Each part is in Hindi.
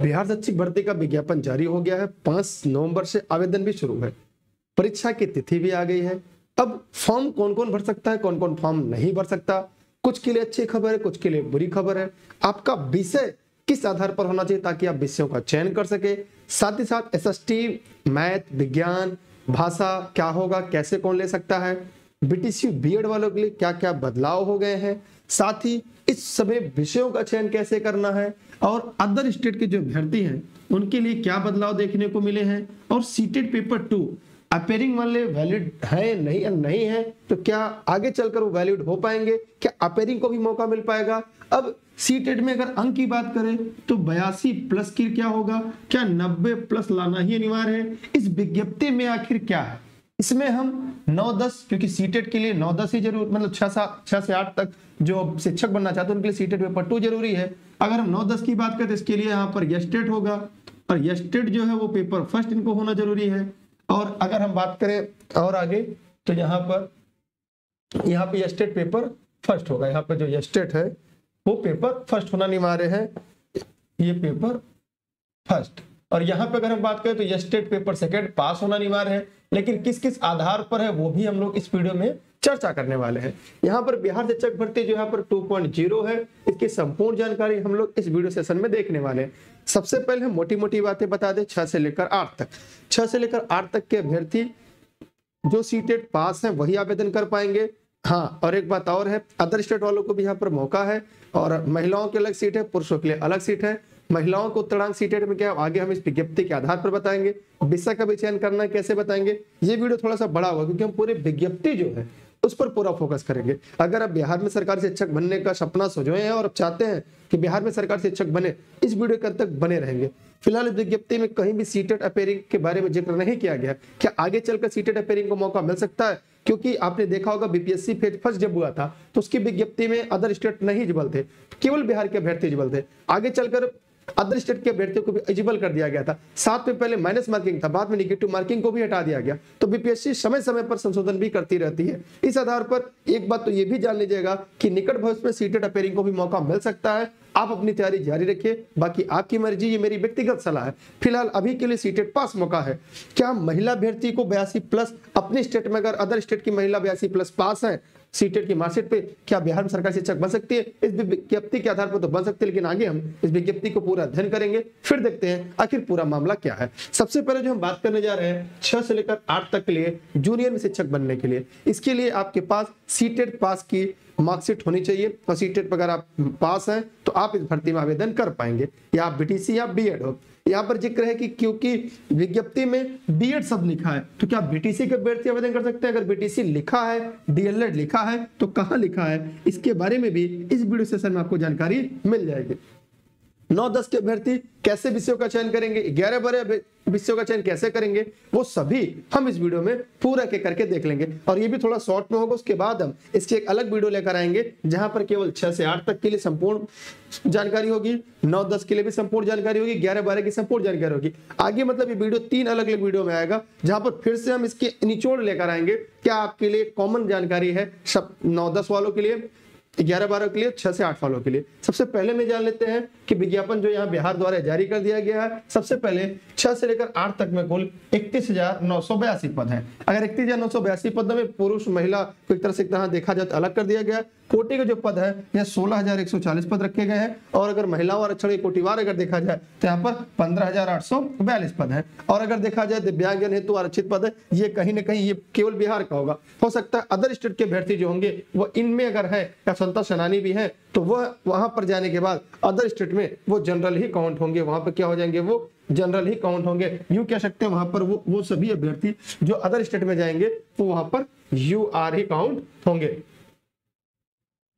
बिहार शैक्षिक भर्ती का विज्ञापन जारी हो गया है। पाँच नवंबर से आवेदन भी शुरू है। परीक्षा की तिथि भी आ गई है। अब फॉर्म कौन कौन भर सकता है कौन कौन फॉर्म नहीं भर सकता? कुछ के लिए अच्छी खबर है, कुछ के लिए बुरी खबर है। आपका विषय किस आधार पर होना चाहिए ताकि आप विषयों का चयन कर सके? साथ ही साथ एसएसटी मैथ, विज्ञान, भाषा, क्या होगा, कैसे कौन ले सकता है? बीटीसी बीएड वालों के लिए क्या क्या बदलाव हो गए हैं? साथ ही इस सभी विषयों का चयन कैसे करना है? और अदर स्टेट के जो अभ्यर्थी हैं, उनके लिए क्या बदलाव देखने को मिले हैं? और सीटेड पेपर टू अपेयरिंग वाले वैलिड है नहीं या नहीं है? तो क्या आगे चलकर वो वैलिड हो पाएँगे? क्या अपेयरिंग को भी मौका मिल पाएगा? अब सीटेड में अगर अंक की बात करें तो बयासी प्लस की क्या होगा? क्या नब्बे प्लस लाना ही अनिवार्य है? इस विज्ञप्ति में आखिर क्या है? इसमें हम 9-10 क्योंकि सीटेट के लिए 9-10 ही ज़रूर मतलब छह छह से आठ तक जो शिक्षक बनना चाहते हैं, उनके लिए सीटेट पेपर टू ज़रूरी है। अगर हम 9-10 की बात करें तो इसके लिए यहाँ पर यस्टेट होगा। और यस्टेट जो है, वो पेपर फ़र्स्ट इनको होना ज़रूरी है। और अगर हम बात करें और आगे तो यहाँ पर, यहाँ पे स्टेट पेपर फ़र्स्ट होगा। यहाँ पर जो यस्टेट है, वो पेपर फ़र्स्ट होना अनिवार्य है। ये पेपर फ़र्स्ट और यहाँ पे अगर हम बात करें तो स्टेट पेपर सेकेंड पास होना अनिवार्य है, लेकिन किस किस आधार पर है वो भी हम लोग इस वीडियो में चर्चा करने वाले हैं। यहाँ पर बिहार शिक्षक भर्ती जो यहाँ पर 2.0 है, इसकी संपूर्ण जानकारी हम लोग इस वीडियो सेशन में देखने वाले हैं। सबसे पहले हम मोटी मोटी बातें बता दें, छह से लेकर आठ तक। छह से लेकर आठ तक के अभ्यर्थी जो सीटेड पास है, वही आवेदन कर पाएँगे। हाँ और एक बात और है अदर स्टेट वालों को भी यहाँ पर मौका है, और महिलाओं के अलग सीट है, पुरुषों के लिए अलग सीट है। महिलाओं को उत्तरांक सीटेड में क्या, आगे हम इस विज्ञप्ति के आधार पर बताएँगे विषय का भी चयन करना कैसे बताएँगे, ये वीडियो थोड़ा सा बड़ा होगा क्योंकि हम पूरे विज्ञप्ति जो है, उस पर पूरा फोकस करेंगे। अगर आप बिहार में सरकारी शिक्षक बनने का सपना सोचे हैं और आप चाहते हैं कि बिहार में सरकारी शिक्षक बने, इस वीडियो के अंत तक बने रहेंगे। फ़िलहाल विज्ञप्ति में कहीं भी सीटेड अपेयरिंग के बारे में ज़िक्र नहीं किया गया। क्या आगे चलकर सीटेड अपेयरिंग को मौका मिल सकता है? क्योंकि आपने देखा होगा बीपीएससी फ़ेज़ फ़र्स्ट जब हुआ था तो उसकी विज्ञप्ति में अदर स्टेट नहीं जिबल थे, केवल बिहार के अभ्यर्थी जिबल थे। आगे चलकर अदर स्टेट के अभ्यर्थियों को भी एलिजिबल कर दिया गया था। साथ में पहले माइनस मार्किंग था, बाद में निगेटिव मार्किंग को भी हटा दिया गया। तो बीपीएससी समय समय पर संशोधन भी करती रहती है। इस आधार पर एक बात तो ये भी जान लीजिएगा कि निकट भविष्य में सीटेड अपेयरिंग को भी मौका मिल सकता है। आप अपनी तैयारी जारी रखिए। बाकी आपकी मर्ज़ी, ये मेरी व्यक्तिगत सलाह है। फ़िलहाल अभी के लिए सीटेड पास मौका है। क्या महिला अभ्यर्थी को बयासी प्लस अपने स्टेट में अगर अदर स्टेट की महिला बयासी प्लस पास है सीटेट की मार्कशीट पे क्या बिहार में सरकारी शिक्षक बन सकती है? इस विज्ञप्ति के आधार पर तो बन सकती है, लेकिन आगे हम इस विज्ञप्ति को पूरा अध्ययन करेंगे, फिर देखते हैं आखिर पूरा मामला क्या है। सबसे पहले जो हम बात करने जा रहे हैं, छह से लेकर आठ तक के लिए जूनियर में शिक्षक बनने के लिए, इसके लिए आपके पास सीटेट पास की मार्कशीट होनी चाहिए। और सीटेट अगर आप पास हैं तो आप इस भर्ती में आवेदन कर पाएँगे। या आप बीटीसी या बीएड हो। यहाँ पर ज़िक्र है कि क्योंकि विज्ञप्ति में बीएड सब लिखा है तो क्या बीटीसी के अभ्यर्थी आवेदन कर सकते हैं? अगर बीटीसी लिखा है डीएलएड लिखा है तो कहाँ लिखा है? इसके बारे में भी इस वीडियो सेशन में आपको जानकारी मिल जाएगी। नौ दस के अभ्यर्थी कैसे विषयों का चयन करेंगे? ग्यारह बारह विषयों का चयन कैसे करेंगे? वो सभी हम इस वीडियो में पूरा के करके देख लेंगे। और ये भी थोड़ा शॉर्ट में होगा, उसके बाद हम इसकी एक अलग वीडियो लेकर आएँगे, जहाँ पर केवल छह से आठ तक के लिए संपूर्ण जानकारी होगी, नौ दस के लिए भी संपूर्ण जानकारी होगी, ग्यारह बारह की संपूर्ण जानकारी होगी। आगे मतलब ये वीडियो तीन अलग अलग वीडियो में आएगा, जहाँ पर फिर से हम इसके निचोड़ लेकर आएँगे, क्या आपके लिए कॉमन जानकारी है सब नौ दस वालों के लिए ग्यारह बारह के लिए, छह से आठ सालों के लिए। सबसे पहले में जान लेते हैं कि विज्ञापन जो यहाँ बिहार द्वारा जारी कर दिया गया है, सबसे पहले छह से लेकर आठ तक में कुल इकतीस हज़ार नौ सौ बयासी पद है। अगर इकतीस हज़ार नौ सौ बयासी पद में पुरुष, महिला को एक तरह से तरह देखा जाए तो अलग कर दिया गया कोटि का जो पद है, यह सोलह हज़ार एक सौ चालीस पद रखे गए हैं। और अगर महिलाओं आरक्षण की कोटिवार अगर देखा जाए तो यहाँ पर पंद्रह हज़ार आठ सौ बयालीस पद है। और अगर देखा जाए दिव्यांग हेतु आरक्षित पद, ये कहीं ना कहीं ये केवल बिहार का होगा। हो सकता है अदर स्टेट के अभ्यर्थी जो होंगे, वो इनमें अगर है, या स्वतंत्र सेनानी भी है तो वह वहाँ पर जाने के बाद अदर स्टेट में वो जनरल ही काउंट होंगे। वहाँ पर क्या हो जाएँगे, वो जनरल ही काउंट होंगे। यूँ कह सकते हैं वहाँ पर वो वो सभी अभ्यर्थी जो अदर स्टेट में जाएँगे, वो वहाँ पर यू आर ही काउंट होंगे।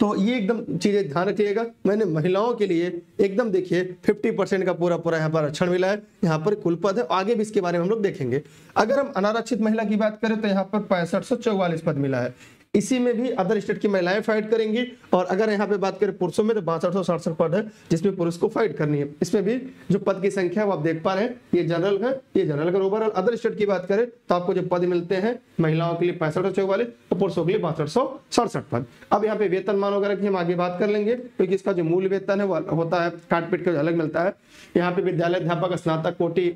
तो ये एकदम चीज़ें ध्यान रखिएगा। मैंने महिलाओं के लिए एकदम देखिए 50 परसेंट का पूरा पूरा यहाँ पर आरक्षण मिला है। यहाँ पर कुल पद है। आगे भी इसके बारे में हम लोग देखेंगे। अगर हम अनारक्षित महिला की बात करें तो यहाँ पर पैंसठ सौ चौवालीस पद मिला है। इसी में भी अदर स्टेट की महिलाएँ फाइट करेंगी। और अगर यहाँ पे बात करें पुरुषों में तो बासठ पद है, जिसमें पुरुष को फाइट करनी है। इसमें भी जो पद की संख्या वो आप देख पा रहे हैं, ये जनरल है, ये जनरल अगर ओवरऑल अदर स्टेट की बात करें तो आपको जो पद मिलते हैं, महिलाओं के लिए पैंसठ सौ चौवालीस, और पुरुषों के लिए बासठ पद। अब यहाँ पे वेतन मान वगैरह की हम आगे बात कर लेंगे, क्योंकि इसका जो मूल वेतन है, वो होता है काटपीट का अलग मिलता है। यहाँ पे विद्यालय अध्यापक, स्नातक, कोटि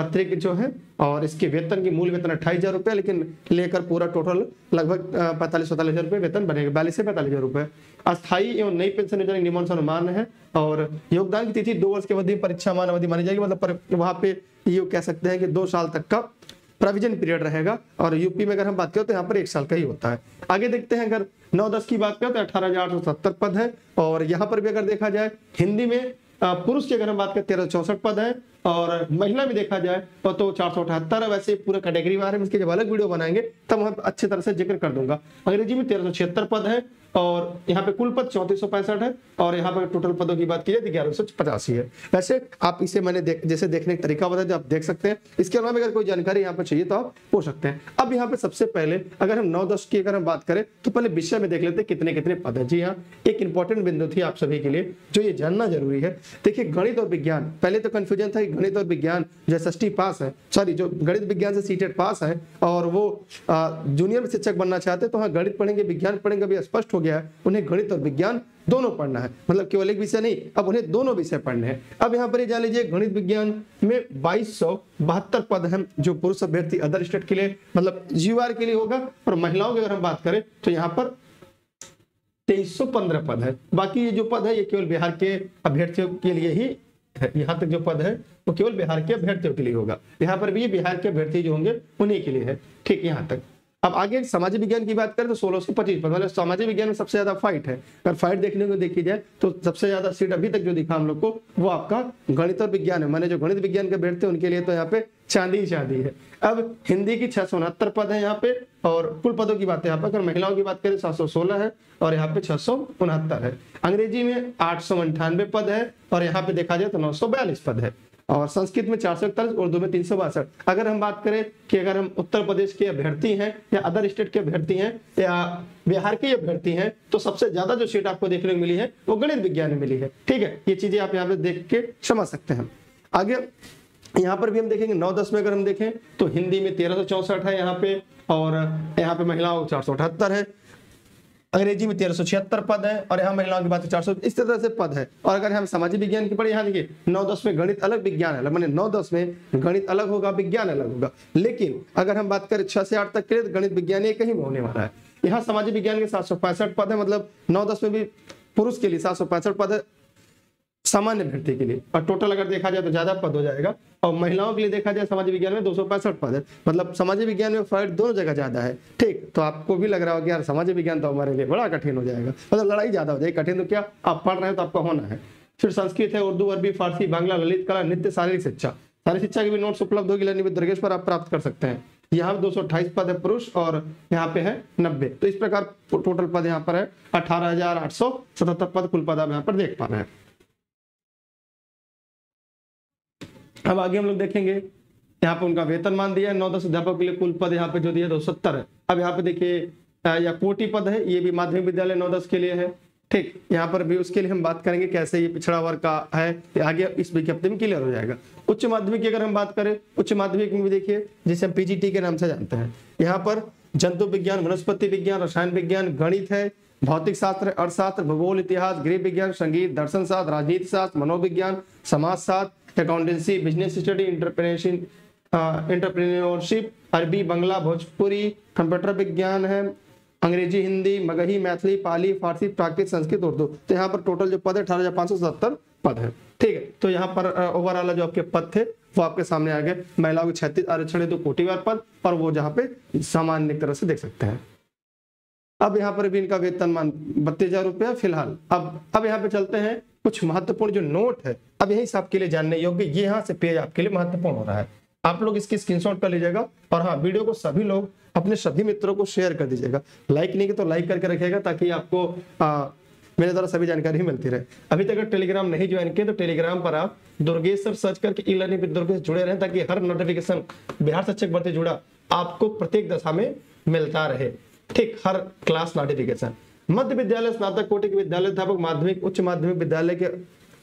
पत्रिक जो है, और इसके वेतन की मूल वेतन अट्ठाईस हज़ार रुपये, लेकिन लेकर पूरा टोटल लगभग पैंतालीस सैतालीस हज़ार रुपये वेतन बनेगा, बयालीस से पैंतालीस हज़ार रुपये। अस्थायी एवं नई पेंशन योजना नियमन अनुमान है, और योगदान की तिथि दो वर्ष की अवधि, परीक्षा मान अवधि मानी जाएगी मतलब वहाँ पे ये कह सकते हैं कि दो साल तक का प्रोविज़न पीरियड रहेगा, और यूपी में अगर हम बात करें तो यहाँ पर एक साल का ही होता है। आगे देखते हैं, अगर नौ दस की बात करें तो अठारह पद है, और यहाँ पर भी अगर देखा जाए, हिंदी में पुरुष की अगर हम बात करें, तेरह पद है और महिला में देखा जाए तो, चार सौ अठहत्तर वैसे पूरा कैटेगरी बारे में इसके जब अलग वीडियो बनाएँगे तब मैं अच्छे तरह से ज़िक्र कर दूँगा। अंग्रेज़ी में तेरह सौ छिहत्तर पद है और यहाँ पे कुल पद चौंतीस है, और यहाँ पर टोटल पदों की बात की जाए तो ग्यारह है। वैसे आप इसे मैंने देख, जैसे देखने का तरीका बताया आप देख सकते हैं, इसके अलावा अगर कोई जानकारी यहाँ पर चाहिए तो आप पूछ सकते हैं। अब यहाँ पे सबसे पहले, अगर हम नौ दस की अगर हम बात करें तो पहले विषय में देख लेते हैं कितने कितने पद है। जी हाँ एक इंपॉर्टेंट बिंदु थी आप सभी के लिए, जो ये जानना ज़रूरी है। देखिए, गणित और विज्ञान, पहले तो कन्फ्यूज़न था कि गणित और विज्ञान, जो एस पास है सॉरी जो गणित विज्ञान से सीटेड पास है, और वो जूनियर शिक्षक बनना चाहते तो हाँ गणित पढ़ेंगे, विज्ञान पढ़ेंगे, अभी स्पष्ट हो गया है उन्हें गणित और विज्ञान दोनों पढ़ना है। मतलब केवल एक विषय नहीं, अब उन्हें दोनों विषय पढ़ने हैं। अब यहाँ पर जान लीजिए, गणित विज्ञान में बाईस सौ बहत्तर पद हैं जो पुरुष अभ्यर्थी अदर स्टेट के लिए मतलब जीवार के लिए होगा, और महिलाओं की अगर हम बात करें तो यहाँ पर तेईस पद है। बाकी ये जो पद है, ये केवल बिहार के अभ्यर्थियों के लिए है यहाँ तक जो पद है, वो केवल बिहार के अभ्यर्थियों के लिए होगा। यहाँ पर भी बिहार के अभ्यर्थी जो होंगे, उन्हीं के लिए है। ठीक, यहाँ तक। अब आगे सामाजिक विज्ञान की बात करें तो सोलह सौ पच्चीस मतलब सामाजिक विज्ञान में सबसे ज़्यादा फाइट है। अगर फाइट देखने को देखी जाए तो सबसे ज़्यादा सीट अभी तक जो दिखा हम लोग को, वो आपका गणित और विज्ञान है। मैंने जो गणित विज्ञान के बैठते हैं उनके लिए तो यहाँ पे चांदी चांदी है। अब हिंदी की छह सौ उनहत्तर पद है यहाँ पे, और कुल पदों की बात है यहाँ पे। अगर महिलाओं की बात करें, सात सौ सोलह है, और यहाँ पे छह सौ उनहत्तर है। अंग्रेज़ी में आठ सौ पद है, और यहाँ पे देखा जाए तो नौ सौ बयालीस पद है। और संस्कृत में चार सौ इकतालीस, उर्दू में तीन सौ बासठ। अगर हम बात करें कि अगर हम उत्तर प्रदेश के अभ्यर्थी हैं या अदर स्टेट के अभ्यर्थी हैं या बिहार के अभ्यर्थी हैं तो सबसे ज़्यादा जो सीट आपको देखने को मिली है, वो गणित विज्ञान में मिली है। ठीक है, ये चीज़ें आप यहाँ पे देख के समझ सकते हैं। आगे, यहाँ पर भी हम देखेंगे, नौ दस में अगर हम देखें तो हिंदी में तेरह है यहाँ पे, और यहाँ पे महिलाओं चार सौ अठहत्तर है। अंग्रेज़ी में तेरह सौ छिहत्तर पद है और यहाँ महिलाओं की बात चार सौ इस तरह से पद है। और अगर हम सामाजिक विज्ञान की पढ़े, यहाँ देखिए, नौ दस में गणित अलग विज्ञान अलग मैंने नौ दस में गणित अलग होगा, विज्ञान अलग होगा। लेकिन अगर हम बात करें छह से आठ तक के तो गणित विज्ञान एक ही में होने वाला है। यहाँ सामाजिक विज्ञान के सात सौ पैंसठ पद है मतलब नौ दस में भी पुरुष के लिए सात सौ पैंसठ पद है सामान्य भर्ती के लिए। और टोटल अगर देखा जाए तो ज़्यादा पद हो जाएगा। और महिलाओं के लिए देखा जाए, समाज विज्ञान में दो सौ पैंसठ पद है। मतलब समाज विज्ञान में फाइट दोनों जगह ज़्यादा है। ठीक तो आपको भी लग रहा होगा यार समाज विज्ञान तो हमारे लिए बड़ा कठिन हो जाएगा। मतलब लड़ाई ज़्यादा हो जाएगी। कठिन तो क्या? आप पढ़ रहे हैं तो आपका होना है। फिर संस्कृत है, उर्दू, अरबी, फारसी, बांग्ला, ललित, कला, नित्य, शारीरिक शिक्षा। शारीरिक शिक्षा की भी नोट्स उपलब्ध होगी। लर्निंग दुर्गेश पर आप प्राप्त कर सकते हैं। यहाँ दो सौ अठाईस पद है पुरुष और यहाँ पे है नब्बे। तो इस प्रकार टोटल पद यहाँ पर है अठारह हज़ार आठ सौ सतहत्तर पद कुल पद आप यहाँ पर देख पा रहे हैं। अब आगे हम लोग देखेंगे। यहाँ पे उनका वेतन मान दिया है। नौ दस अध्यापक के लिए कुल पद यहाँ पे जो दिया दो सत्तर। है अब यहाँ पे देखिए या कोटि पद है। ये भी माध्यमिक विद्यालय नौ दस के लिए है। ठीक, यहाँ पर भी उसके लिए हम बात करेंगे कैसे ये पिछड़ा वर्ग का है। आगे इस विज्ञप्ति में क्लियर हो जाएगा। उच्च माध्यमिक की अगर हम बात करें, उच्च माध्यमिक में भी देखिए, जिसे हम पीजीटी के नाम से जानते हैं। यहाँ पर जंतु विज्ञान, वनस्पति विज्ञान, रसायन विज्ञान, गणित है। भौतिक शास्त्र, अर्थशास्त्र, भूगोल, इतिहास, गृह विज्ञान, संगीत, दर्शन शास्त्र, राजनीति शास्त्र, मनोविज्ञान, समाज शास्त्र accountancy business study entrepreneurship entrepreneurship अरबी, बंगला, भोजपुरी, कंप्यूटर विज्ञान है, अंग्रेज़ी, हिंदी, मगही, मैथिली, पाली, फारसी प्राकृत संस्कृत, उर्दू। तो यहाँ पर टोटल जो पद है, अठारह हज़ार सौ सत्तर पद है। ठीक है तो यहाँ पर ओवरऑल जो आपके पद थे, वो आपके सामने आ गए। महिलाओं के छत्तीस आरक्षण तो कोटिवार पद, और वो जहाँ पे सामान्य तरह से देख सकते हैं। अब यहाँ पर भी इनका वेतन मान बत्तीस हज़ार रुपया फ़िलहाल। अब अब यहाँ पे चलते हैं कुछ महत्वपूर्ण जो नोट है अब यही आपके लिए जानने योग्य ये यहाँ से पेज आपके लिए महत्वपूर्ण हो रहा है। आप लोग इसकी स्क्रीनशॉट कर लीजिएगा और हाँ वीडियो को सभी लोग अपने सभी मित्रों को शेयर कर दीजिएगा। लाइक नहीं तो लाइक करके रखिएगा ताकि आपको आ, मेरे द्वारा सभी जानकारी मिलती रहे। अभी तक अगर टेलीग्राम नहीं ज्वाइन किए तो टेलीग्राम पर आप दुर्गेश सर सर्च करके ई लर्निंग दुर्गेश जुड़े रहे ताकि हर नोटिफिकेशन बिहार शिक्षक भर्ती जुड़ा आपको प्रत्येक दशा में मिलता रहे। ठीक, हर क्लास नोटिफिकेशन मध्य विद्यालय स्नातक कोटि के विद्यालय अध्यापक माध्यमिक, उच्च माध्यमिक विद्यालय के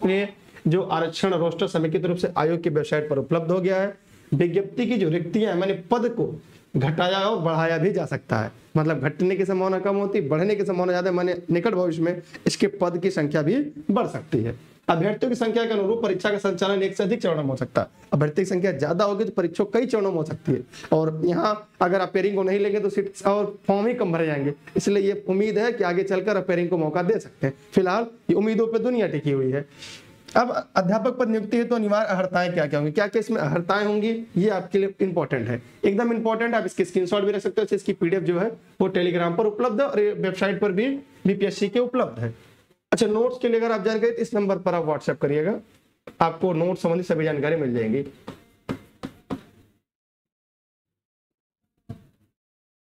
लिए जो आरक्षण रोस्टर समेकित रूप से आयोग की वेबसाइट पर उपलब्ध हो गया है। विज्ञप्ति की जो रिक्तियाँ मैंने पद को घटाया और बढ़ाया भी जा सकता है। मतलब घटने की संभावना कम होती, बढ़ने की संभावना ज़्यादा, मैंने निकट भविष्य में इसके पद की संख्या भी बढ़ सकती है। अभ्यर्थियों की संख्या के अनुरूप परीक्षा का संचालन एक से अधिक चरणों में हो सकता है। अभ्यर्थी की संख्या ज़्यादा होगी तो परीक्षा कई चरणों में हो सकती है। और यहाँ अगर आप पेयरिंग को नहीं लेंगे तो सीट और फॉर्म ही कम भरे जाएँगे। इसलिए ये उम्मीद है कि आगे चलकर अपेयरिंग को मौका दे सकते हैं। फ़िलहाल ये उम्मीदों पर दुनिया टिकी हुई है। अब अध्यापक पद नियुक्ति है तो अनिवार्य अहर्ताएँ क्या क्या होंगी? क्या क्या इसमें अहर्ताएँ होंगी? ये आपके लिए इंपॉर्टेंट है। एकदम इंपॉर्टेंट आप इसके स्क्रीनशॉट भी रख सकते हो। इसकी पीडीएफ जो है वो टेलीग्राम पर उपलब्ध है और वेबसाइट पर भी बीपीएससी के उपलब्ध है। अच्छा नोट्स के लिए अगर आप जानकारी तो इस नंबर पर आप व्हाट्सएप करिएगा। आपको नोट संबंधी सभी जानकारी मिल जाएँगी।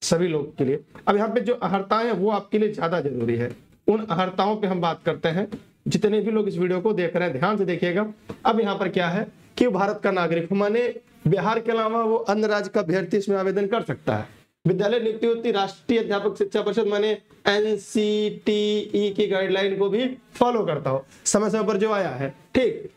सभी लोग के लिए। अब यहाँ पे जो अहर्ताएँ हैं, वो आपके लिए ज़्यादा ज़रूरी है। उन अहर्ताओं पे हम बात करते हैं। जितने भी लोग इस वीडियो को देख रहे हैं, ध्यान से देखिएगा। अब यहाँ पर क्या है कि भारत का नागरिक, माने बिहार के अलावा वो अन्य राज्य का अभ्यर्थी इसमें आवेदन कर सकता है। विद्यालय नियुक्ति होती, राष्ट्रीय अध्यापक शिक्षा परिषद, माने एनसीटीई की गाइडलाइन को भी फॉलो करता हो। समय समय पर जो आया है, ठीक।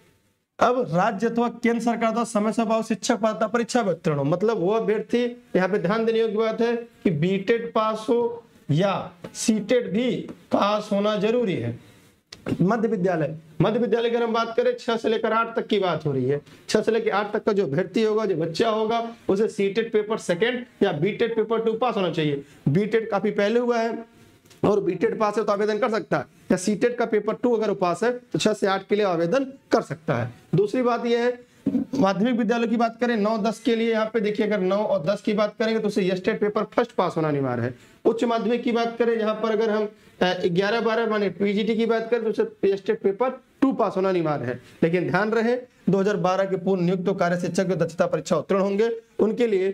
अब राज्य अथवा केंद्र सरकार द्वारा समय समय शिक्षक पात्रता परीक्षा वितरण हो। मतलब वो अभ्यर्थी, यहाँ पे ध्यान देने योग्य बात है कि बीटेड पास हो या सीटेड भी पास होना ज़रूरी है। मध्य विद्यालय। मध्य विद्यालय की हम बात करें, छह से लेकर आठ तक की बात हो रही है। छह से लेकर आठ तक का जो अभ्यर्थी होगा, जो बच्चा होगा, उसे सीटेड पेपर सेकेंड या बीटेड पेपर टू पास होना चाहिए। बीटेड काफ़ी पहले हुआ है और बीटेड पास है तो आवेदन कर सकता है। या सीटेड का पेपर टू अगर पास है तो छह से आठ के लिए आवेदन कर सकता है। दूसरी बात यह है माध्यमिक विद्यालय की बात करें, नौ दस के लिए यहाँ पे देखिए, अगर नौ और दस की बात करेंगे तो उसे स्टेट पेपर फ़र्स्ट पास होना अनिवार्य है। उच्च माध्यमिक की बात करें जहाँ पर अगर हम ग्यारह बारह माने पीजीटी की बात करें तो उसे स्टेट पेपर टू पास होना अनिवार्य है। लेकिन ध्यान रहे 2012 के पूर्ण नियुक्त कार्य शिक्षक दक्षता परीक्षा उत्तीर्ण होंगे। उनके लिए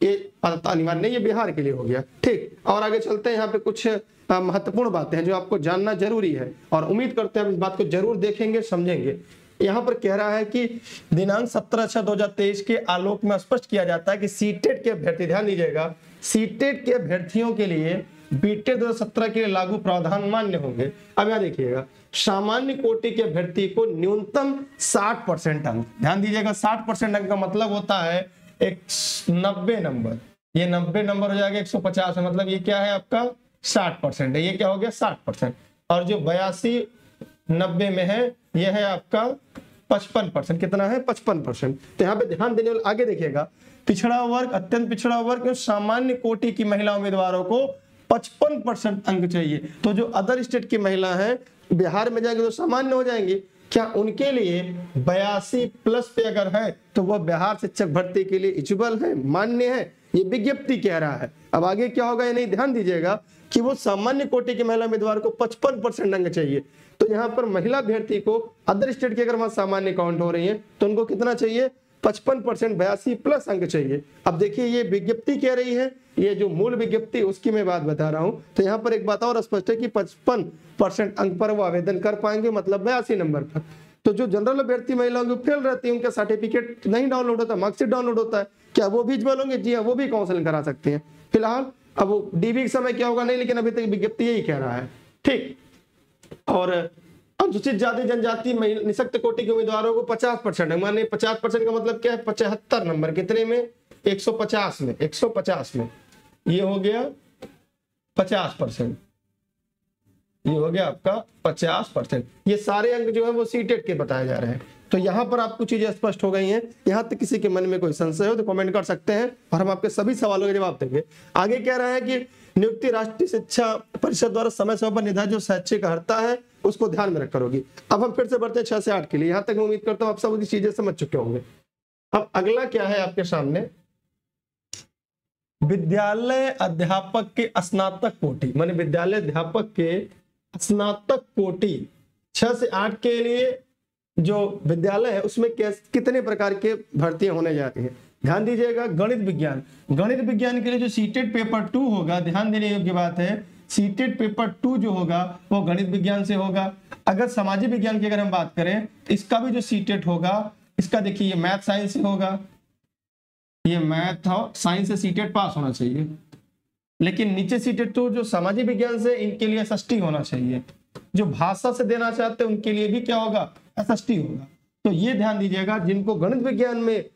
ये अनिवार्य नहीं, ये बिहार के लिए हो गया। ठीक, और आगे चलते हैं, यहाँ पे कुछ महत्वपूर्ण बातें हैं जो आपको जानना ज़रूरी है। और उम्मीद करते हैं इस बात को ज़रूर देखेंगे, समझेंगे। यहाँ पर कह रहा है कि दिनांक सत्रह छह दो के आलोक में स्पष्ट किया जाता है कि सीटेट के अभ्यर्थी, ध्यान दीजिएगा सीटेट के अभ्यर्थियों के लिए बीटेट दो के लिए लागू प्रावधान मान्य होंगे। अब यहाँ देखिएगा, सामान्य कोटि के अभ्यर्थी को न्यूनतम 60 परसेंट अंक। ध्यान दीजिएगा 60 परसेंट अंक का मतलब होता है एक नब्बे नंबर। ये नब्बे नंबर हो जाएगा 150 है मतलब ये क्या है आपका? 60 परसेंट है, ये क्या हो गया? 60 परसेंट। और जो बयासी नब्बे में है, यह है आपका पचपन परसेंट। कितना है? पचपन परसेंट। तो यहाँ पे ध्यान देने वाले, आगे देखिएगा। पिछड़ा वर्ग, अत्यंत पिछड़ा वर्ग सामान्य कोटि की महिला उम्मीदवारों को पचपन परसेंट अंक चाहिए। तो जो अदर स्टेट की महिला है, बिहार में जाएँगे तो सामान्य हो जाएँगे। क्या उनके लिए बयासी प्लस पे अगर है तो वह बिहार शिक्षक भर्ती के लिए इजुबल है, मान्य है? ये विज्ञप्ति कह रहा है। अब आगे क्या होगा, ये नहीं, ध्यान दीजिएगा। कि वो सामान्य कोटि की महिला उम्मीदवार को 55 परसेंट अंक चाहिए। तो यहाँ पर महिला अभ्यर्थी को अदर स्टेट की अगर वहाँ सामान्य काउंट हो रही है तो उनको कितना चाहिए? पचपन परसेंट बयासी प्लस अंक चाहिए। अब देखिए, ये विज्ञप्ति कह रही है? ये जो मूल विज्ञप्ति, उसकी मैं बात बता रहा हूँ। तो यहाँ पर एक बात और स्पष्ट है कि पचपन परसेंट अंक पर वो आवेदन कर पाएँगे मतलब बयासी नंबर पर। तो जो जनरल अभ्यर्थी महिलाओं की फेल रहती है, उनका सर्टिफिकेट नहीं डाउनलोड होता मार्कशीट डाउनलोड होता है, क्या वो भी इजबल जी हाँ वो भी काउंसलिंग करा सकते हैं। फ़िलहाल अब डीबी के समय क्या होगा? नहीं, लेकिन अभी तक विज्ञप्ति यही कह रहा है। ठीक। और अनुसूचित जाति, जनजाति निशक्त कोटि के उम्मीदवारों को 50 परसेंट। माने 50 परसेंट का मतलब क्या है? पचहत्तर नंबर। कितने में? 150 में। 150 में। ये हो गया 50 परसेंट। ये हो गया आपका 50 परसेंट। ये सारे अंक जो है वो सीटेट के बताए जा रहे हैं। तो यहाँ पर आपको चीज़ें स्पष्ट हो गई हैं। यहाँ तक किसी के मन में कोई संशय हो तो कमेंट कर सकते हैं और हम आपके सभी सवालों के जवाब देंगे। आगे कह रहा है कि नियुक्ति राष्ट्रीय शिक्षा परिषद द्वारा समय समय पर निर्धारित जो शैक्षिक हरता है, उसको ध्यान में रखकर होगी। अब हम फिर से बढ़ते हैं छह से आठ के लिए। यहाँ तक मैं उम्मीद करता हूँ आप सब चीज़ें समझ चुके होंगे। अब अगला क्या है आपके सामने? विद्यालय अध्यापक के स्नातक कोटि मान विद्यालय अध्यापक के स्नातक कोटि, छह से आठ के लिए जो विद्यालय है, उसमें कितने प्रकार के भर्तियाँ होने जाती है? ध्यान दीजिएगा, गणित विज्ञान। गणित विज्ञान के लिए जो सीटेड पेपर टू होगा, ध्यान देने योग्य बात है, सीटेड पेपर टू जो होगा, वो गणित विज्ञान से होगा। अगर सामाजिक विज्ञान की अगर हम बात करें, इसका भी जो सीटेड होगा, इसका देखिए, ये मैथ साइंस से होगा। ये मैथ और साइंस से सीटेड पास होना चाहिए। लेकिन नीचे सीटेड तो जो सामाजिक विज्ञान से इनके लिए एस होना चाहिए। जो भाषा से देना चाहते हैं, उनके लिए भी क्या होगा? एस होगा। तो ये ध्यान दीजिएगा, जिनको गणित विज्ञान में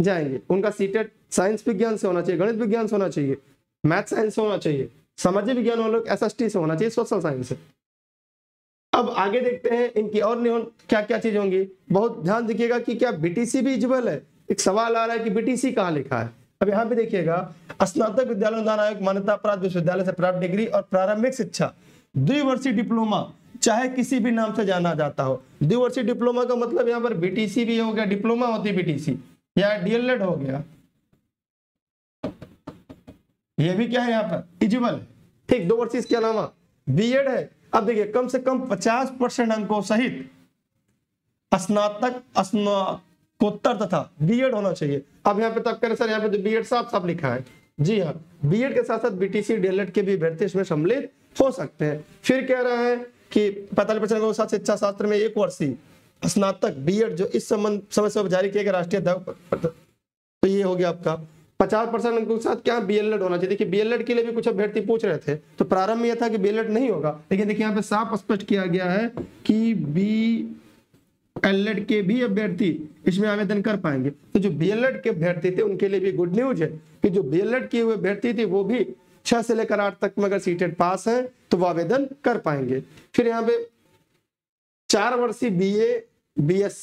जाएँगे, उनका सीटेड साइंस विज्ञान से होना चाहिए, गणित विज्ञान से होना चाहिए, मैथ साइंस से होना चाहिए, सामाजिक विज्ञान वालों एस एस से होना चाहिए, सोशल साइंस से। अब आगे देखते हैं, इनकी और क्या क्या चीज़ होंगी? बहुत ध्यान देखिएगा कि क्या बीटीसी भी इजिबल है? एक सवाल आ रहा है कि बीटीसी कहाँ लिखा है? अब यहाँ पे देखिएगा, स्नातक विद्यालय अनुदान आयोग, मान्यता प्राप्त विश्वविद्यालय से प्राप्त डिग्री और प्रारंभिक शिक्षा। द्विवर्षीय डिप्लोमा, चाहे किसी भी नाम से जाना जाता हो। द्विवर्षीय डिप्लोमा का मतलब यहाँ पर बीटीसी भी हो गया, डिप्लोमा होती बीटीसी या डीएलएड हो गया। ये भी क्या है यहाँ पर? इजिबल ठीक, दो वर्षीय इसके अलावा बीएड है। अब देखिए, कम से कम 50 परसेंट अंकों सहित स्नातक स्नातकोत्तर तथा बीएड होना चाहिए। अब यहाँ पे तब करें सर, यहाँ पे जो बीएड साफ़ साफ़ लिखा है। जी हाँ बीएड के साथ साथ बीटीसी डीएलएड के भी अभ्यर्थी इसमें सम्मिलित हो सकते हैं। फिर कह रहा है कि पैंतालीस परसेंट के साथ शिक्षा शास्त्र में एक वर्षीय स्नातक बीएड जो इस संबंध, समय से जारी किया गया राष्ट्रीय तो ये हो गया आपका। पचास परसेंट अंकों के साथ क्या बीएलएड होना चाहिए? देखिए बीएलएड के लिए भी कुछ अभ्यर्थी पूछ रहे थे तो प्रारंभ यह था कि बीएलएड नहीं होगा। लेकिन देखिए, यहाँ पे साफ़ स्पष्ट किया गया है कि बी एलएड के भी अभ्यर्थी इसमें आवेदन कर पाएँगे। तो जो बीएलएड के अभ्यर्थी थे, उनके लिए भी गुड न्यूज़ है कि जो बीएलएड किए हुए अभ्यर्थी थे, वो भी छह से लेकर आठ तक में अगर सीटेड पास है तो वो आवेदन कर पाएँगे। फिर यहाँ पे चार वर्षीय BA B S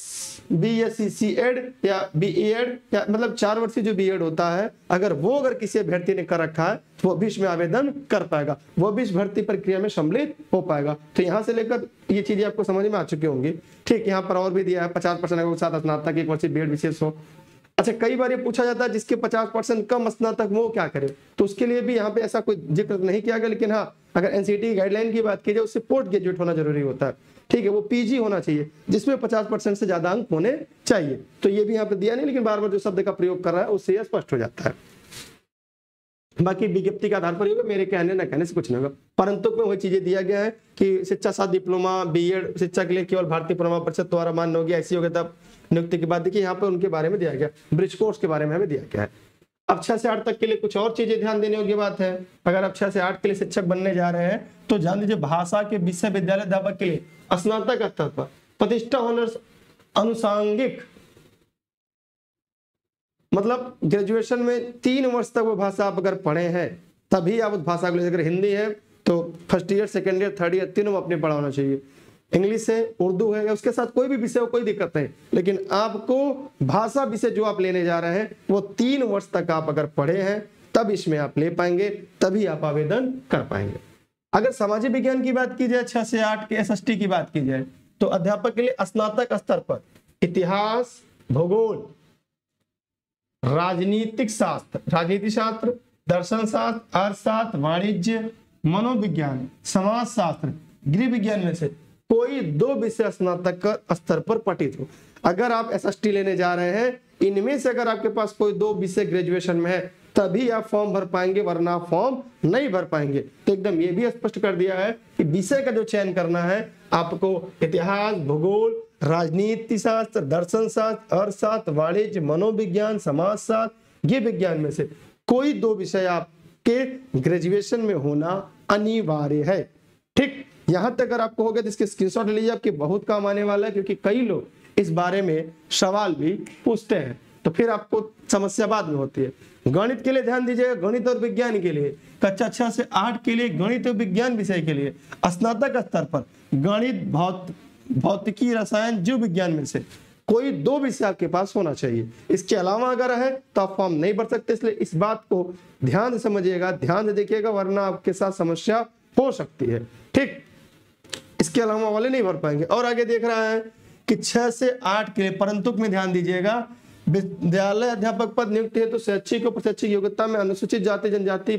B S C C Ed या बी एड या मतलब चार वर्षीय जो बी एड होता है, अगर वो अगर किसी अभ्यर्थी ने कर रखा है तो वो भी इसमें आवेदन कर पाएगा। वो भी इस भर्ती प्रक्रिया में सम्मिलित हो पाएगा। तो यहाँ से लेकर ये चीज़ें आपको समझ में आ चुकी होंगी। ठीक, यहाँ पर और भी दिया है, पचास परसेंट अगर स्नातक एक वर्षीय बी एड विशेष हो। अच्छा कई बार ये पूछा जाता है, जिसके 50 परसेंट कम स्नातक, वो क्या करे? तो उसके लिए भी यहाँ पे ऐसा कोई ज़िक्र नहीं किया गया, लेकिन हाँ अगर एनसीटी गाइडलाइन की बात की जाए, उससे पोस्ट ग्रेजुएट होना ज़रूरी होता है। ठीक है, वो पीजी होना चाहिए, जिसमें 50 परसेंट से ज़्यादा अंक होने चाहिए। तो ये भी यहाँ पे दिया नहीं, लेकिन बार बार जो शब्द का प्रयोग कर रहा है, उससे यह स्पष्ट हो जाता है। बाकी विज्ञप्ति के आधार पर होगा, मेरे कहने न कहने से कुछ नहीं होगा। परंतु में वही चीज़ें दिया गया है कि शिक्षा साथ डिप्लोमा बीएड शिक्षा के लिए केवल भारतीय प्रमाण परिषद द्वारा मान्य होगी, ऐसी होगी तब नियुक्ति के बाद, देखिए यहाँ पर उनके बारे में दिया गया, ब्रिज कोर्स के बारे में हमें दिया गया है। अब छह से आठ तक के लिए कुछ और चीज़ें ध्यान देने योग्य बात है। अगर आप छह से आठ के लिए शिक्षक बनने जा रहे हैं तो जान लीजिए भाषा के विश्वविद्यालय अध्यापक के लिए स्नातक स्तर पर प्रतिष्ठा ऑनर्स अनुसांगिक। मतलब ग्रेजुएशन में तीन वर्ष तक वो भाषा आप अगर पढ़े हैं, तभी आप उस भाषा को लेकर हिंदी है तो first year second year third year तीनों में अपने पढ़ा होना चाहिए। इंग्लिश है, उर्दू है, या उसके साथ कोई भी विषय हो, कोई दिक्कत नहीं। लेकिन आपको भाषा विषय जो आप लेने जा रहे हैं, वो तीन वर्ष तक आप अगर पढ़े हैं, तब इसमें आप ले पाएँगे, तभी आप आवेदन कर पाएँगे। अगर सामाजिक विज्ञान की बात की जाए, छह से आठ के एस की बात की जाए तो अध्यापक के लिए स्नातक स्तर पर इतिहास, भूगोल, राजनीतिक शास्त्र, राजनीति शास्त्र, दर्शन शास्त्र अर्थशास्त्र वाणिज्य, मनोविज्ञान, समाज शास्त्र, गृह विज्ञान में से कोई दो विषय स्नातक स्तर पर पठित हो। अगर आप एसएसटी लेने जा रहे हैं, इनमें से अगर आपके पास कोई दो विषय ग्रेजुएशन में है, तभी आप फॉर्म भर पाएँगे, वरना फॉर्म नहीं भर पाएँगे। तो एकदम ये भी स्पष्ट कर दिया है कि विषय का जो चयन करना है, आपको इतिहास, भूगोल, राजनीति शास्त्र, दर्शन शास्त्र, अर्थशास्त्र, वाणिज्य, मनोविज्ञान समाज शास्त्र ये विज्ञान में से कोई दो विषय आपके ग्रेजुएशन में होना अनिवार्य है। ठीक? यहाँ तक अगर आपको हो गया तो इसके स्क्रीनशॉट लीजिए आपके बहुत काम आने वाला है, क्योंकि कई लोग इस बारे में सवाल भी पूछते हैं। तो फिर आपको समस्या बाद में होती है। गणित के लिए ध्यान दीजिएगा, गणित और विज्ञान के लिए। कक्षा छह से आठ के लिए गणित और विज्ञान विषय के लिए, स्नातक स्तर पर गणित, भौत, भौतिकी, रसायन, जीव विज्ञान में से कोई दो विषय आपके पास होना चाहिए। इसके अलावा अगर है तो आप फॉर्म नहीं भर सकते, इसलिए इस बात को ध्यान से समझिएगा, ध्यान से देखिएगा, वरना आपके साथ समस्या हो सकती है। ठीक। इसके अलावा वाले नहीं भर पाएँगे। और आगे देख रहा है कि छह से आठ के लिए परंतु में ध्यान दीजिएगा। विद्यालय अध्यापक पद नियुक्त है तो शैक्षिक और प्रशैक्षिक योग्यता में अनुसूचित जाति, जनजाति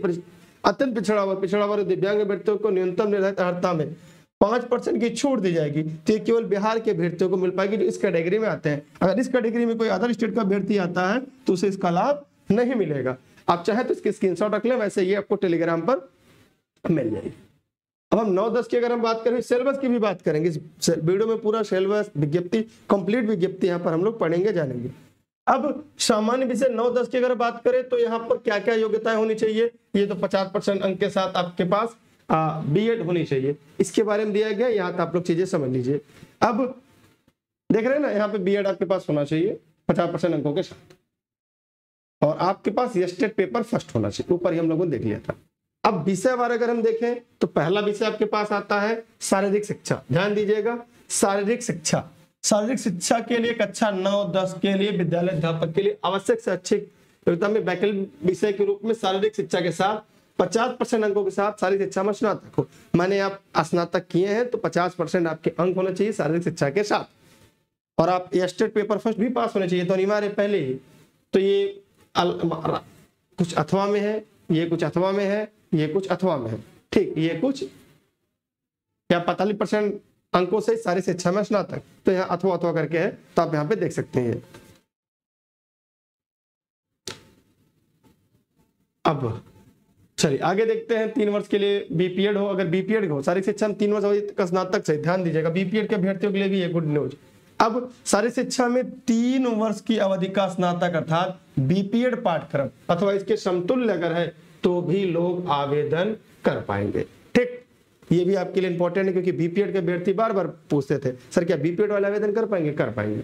अत्यंत पिछड़ा वर्ग पिछड़ा वर्ग दिव्यांग व्यक्तियों को न्यूनतम निर्धारित अर्हता में पाँच परसेंट की छूट दी जाएगी। तो ये केवल बिहार के अभ्यर्थियों को मिल पाएगी जो इस कैटेगरी में आते हैं। अगर इस कैटेगरी में कोई अदर स्टेट का अभ्यर्थी आता है तो उसे इसका लाभ नहीं मिलेगा। आप चाहे तो इसकी स्क्रीनशॉट रख लें, वैसे ये आपको टेलीग्राम पर मिल जाएगी। अब हम नौ दस की अगर हम बात करें, सिलेबस की भी बात करेंगे। इस वीडियो में पूरा सिलेबस, विज्ञप्ति, कंप्लीट विज्ञप्ति यहाँ पर हम लोग पढ़ेंगे, जानेंगे। अब सामान्य विषय नौ दस की अगर बात करें तो यहाँ पर क्या क्या योग्यताएँ होनी चाहिए? ये तो पचास परसेंट अंक के साथ आपके पास बी एड होनी चाहिए। इसके बारे में दिया गया, यहाँ तक आप लोग चीज़ें समझ लीजिए। अब देख रहे हैं ना, यहाँ पे बी एड आपके पास होना चाहिए, पचास परसेंट अंकों के साथ। और आपके पास स्टेट पेपर फ़र्स्ट होना चाहिए, ऊपर ही हम लोगों ने देख लिया था। अब विषय बार अगर हम देखें तो पहला विषय आपके पास आता है शारीरिक शिक्षा। ध्यान दीजिएगा, शारीरिक शिक्षा। शारीरिक शिक्षा के लिए कक्षा नौ, दस के लिए, विद्यालय अध्यापक के लिए आवश्यक अच्छे योग्यता में वैकल्पिक विषय के रूप में शारीरिक शिक्षा के साथ, पचास परसेंट अंकों के साथ शारीरिक शिक्षा में स्नातक हो। माने आप स्नातक किए हैं तो पचास परसेंट आपके अंक होने चाहिए शारीरिक शिक्षा के साथ। और आप स्टेट पेपर फ़र्स्ट भी पास होने चाहिए तो अनिवार्य पहले ही। तो ये कुछ अथवा में है, ये कुछ अथवा में है ये कुछ अथवा में है। ठीक, ये कुछ क्या पैतालीस परसेंट अंकों से सारी शिक्षा में स्नातक तो यहाँ अथवा अथवा करके है तो आप यहाँ पे देख सकते हैं अब, चलिए, आगे देखते हैं तीन वर्ष के लिए बीपीएड हो। अगर बीपीएड हो, सारी शिक्षा में तीन वर्ष का स्नातक से, ध्यान दीजिएगा। बीपीएड के अभ्यर्थियों के लिए भी ये गुड न्यूज़ अब, सारी शिक्षा में तीन वर्ष की अवधि का स्नातक, अर्थात बीपीएड पाठ्यक्रम, अथवा इसके समतुल्य अगर है तो भी लोग आवेदन कर पाएँगे। ठीक, ये भी आपके लिए इंपॉर्टेंट है क्योंकि बीपीएड के अभ्यर्थी बार बार पूछते थे, सर, क्या बीपीएड वाले आवेदन कर पाएँगे? कर पाएँगे।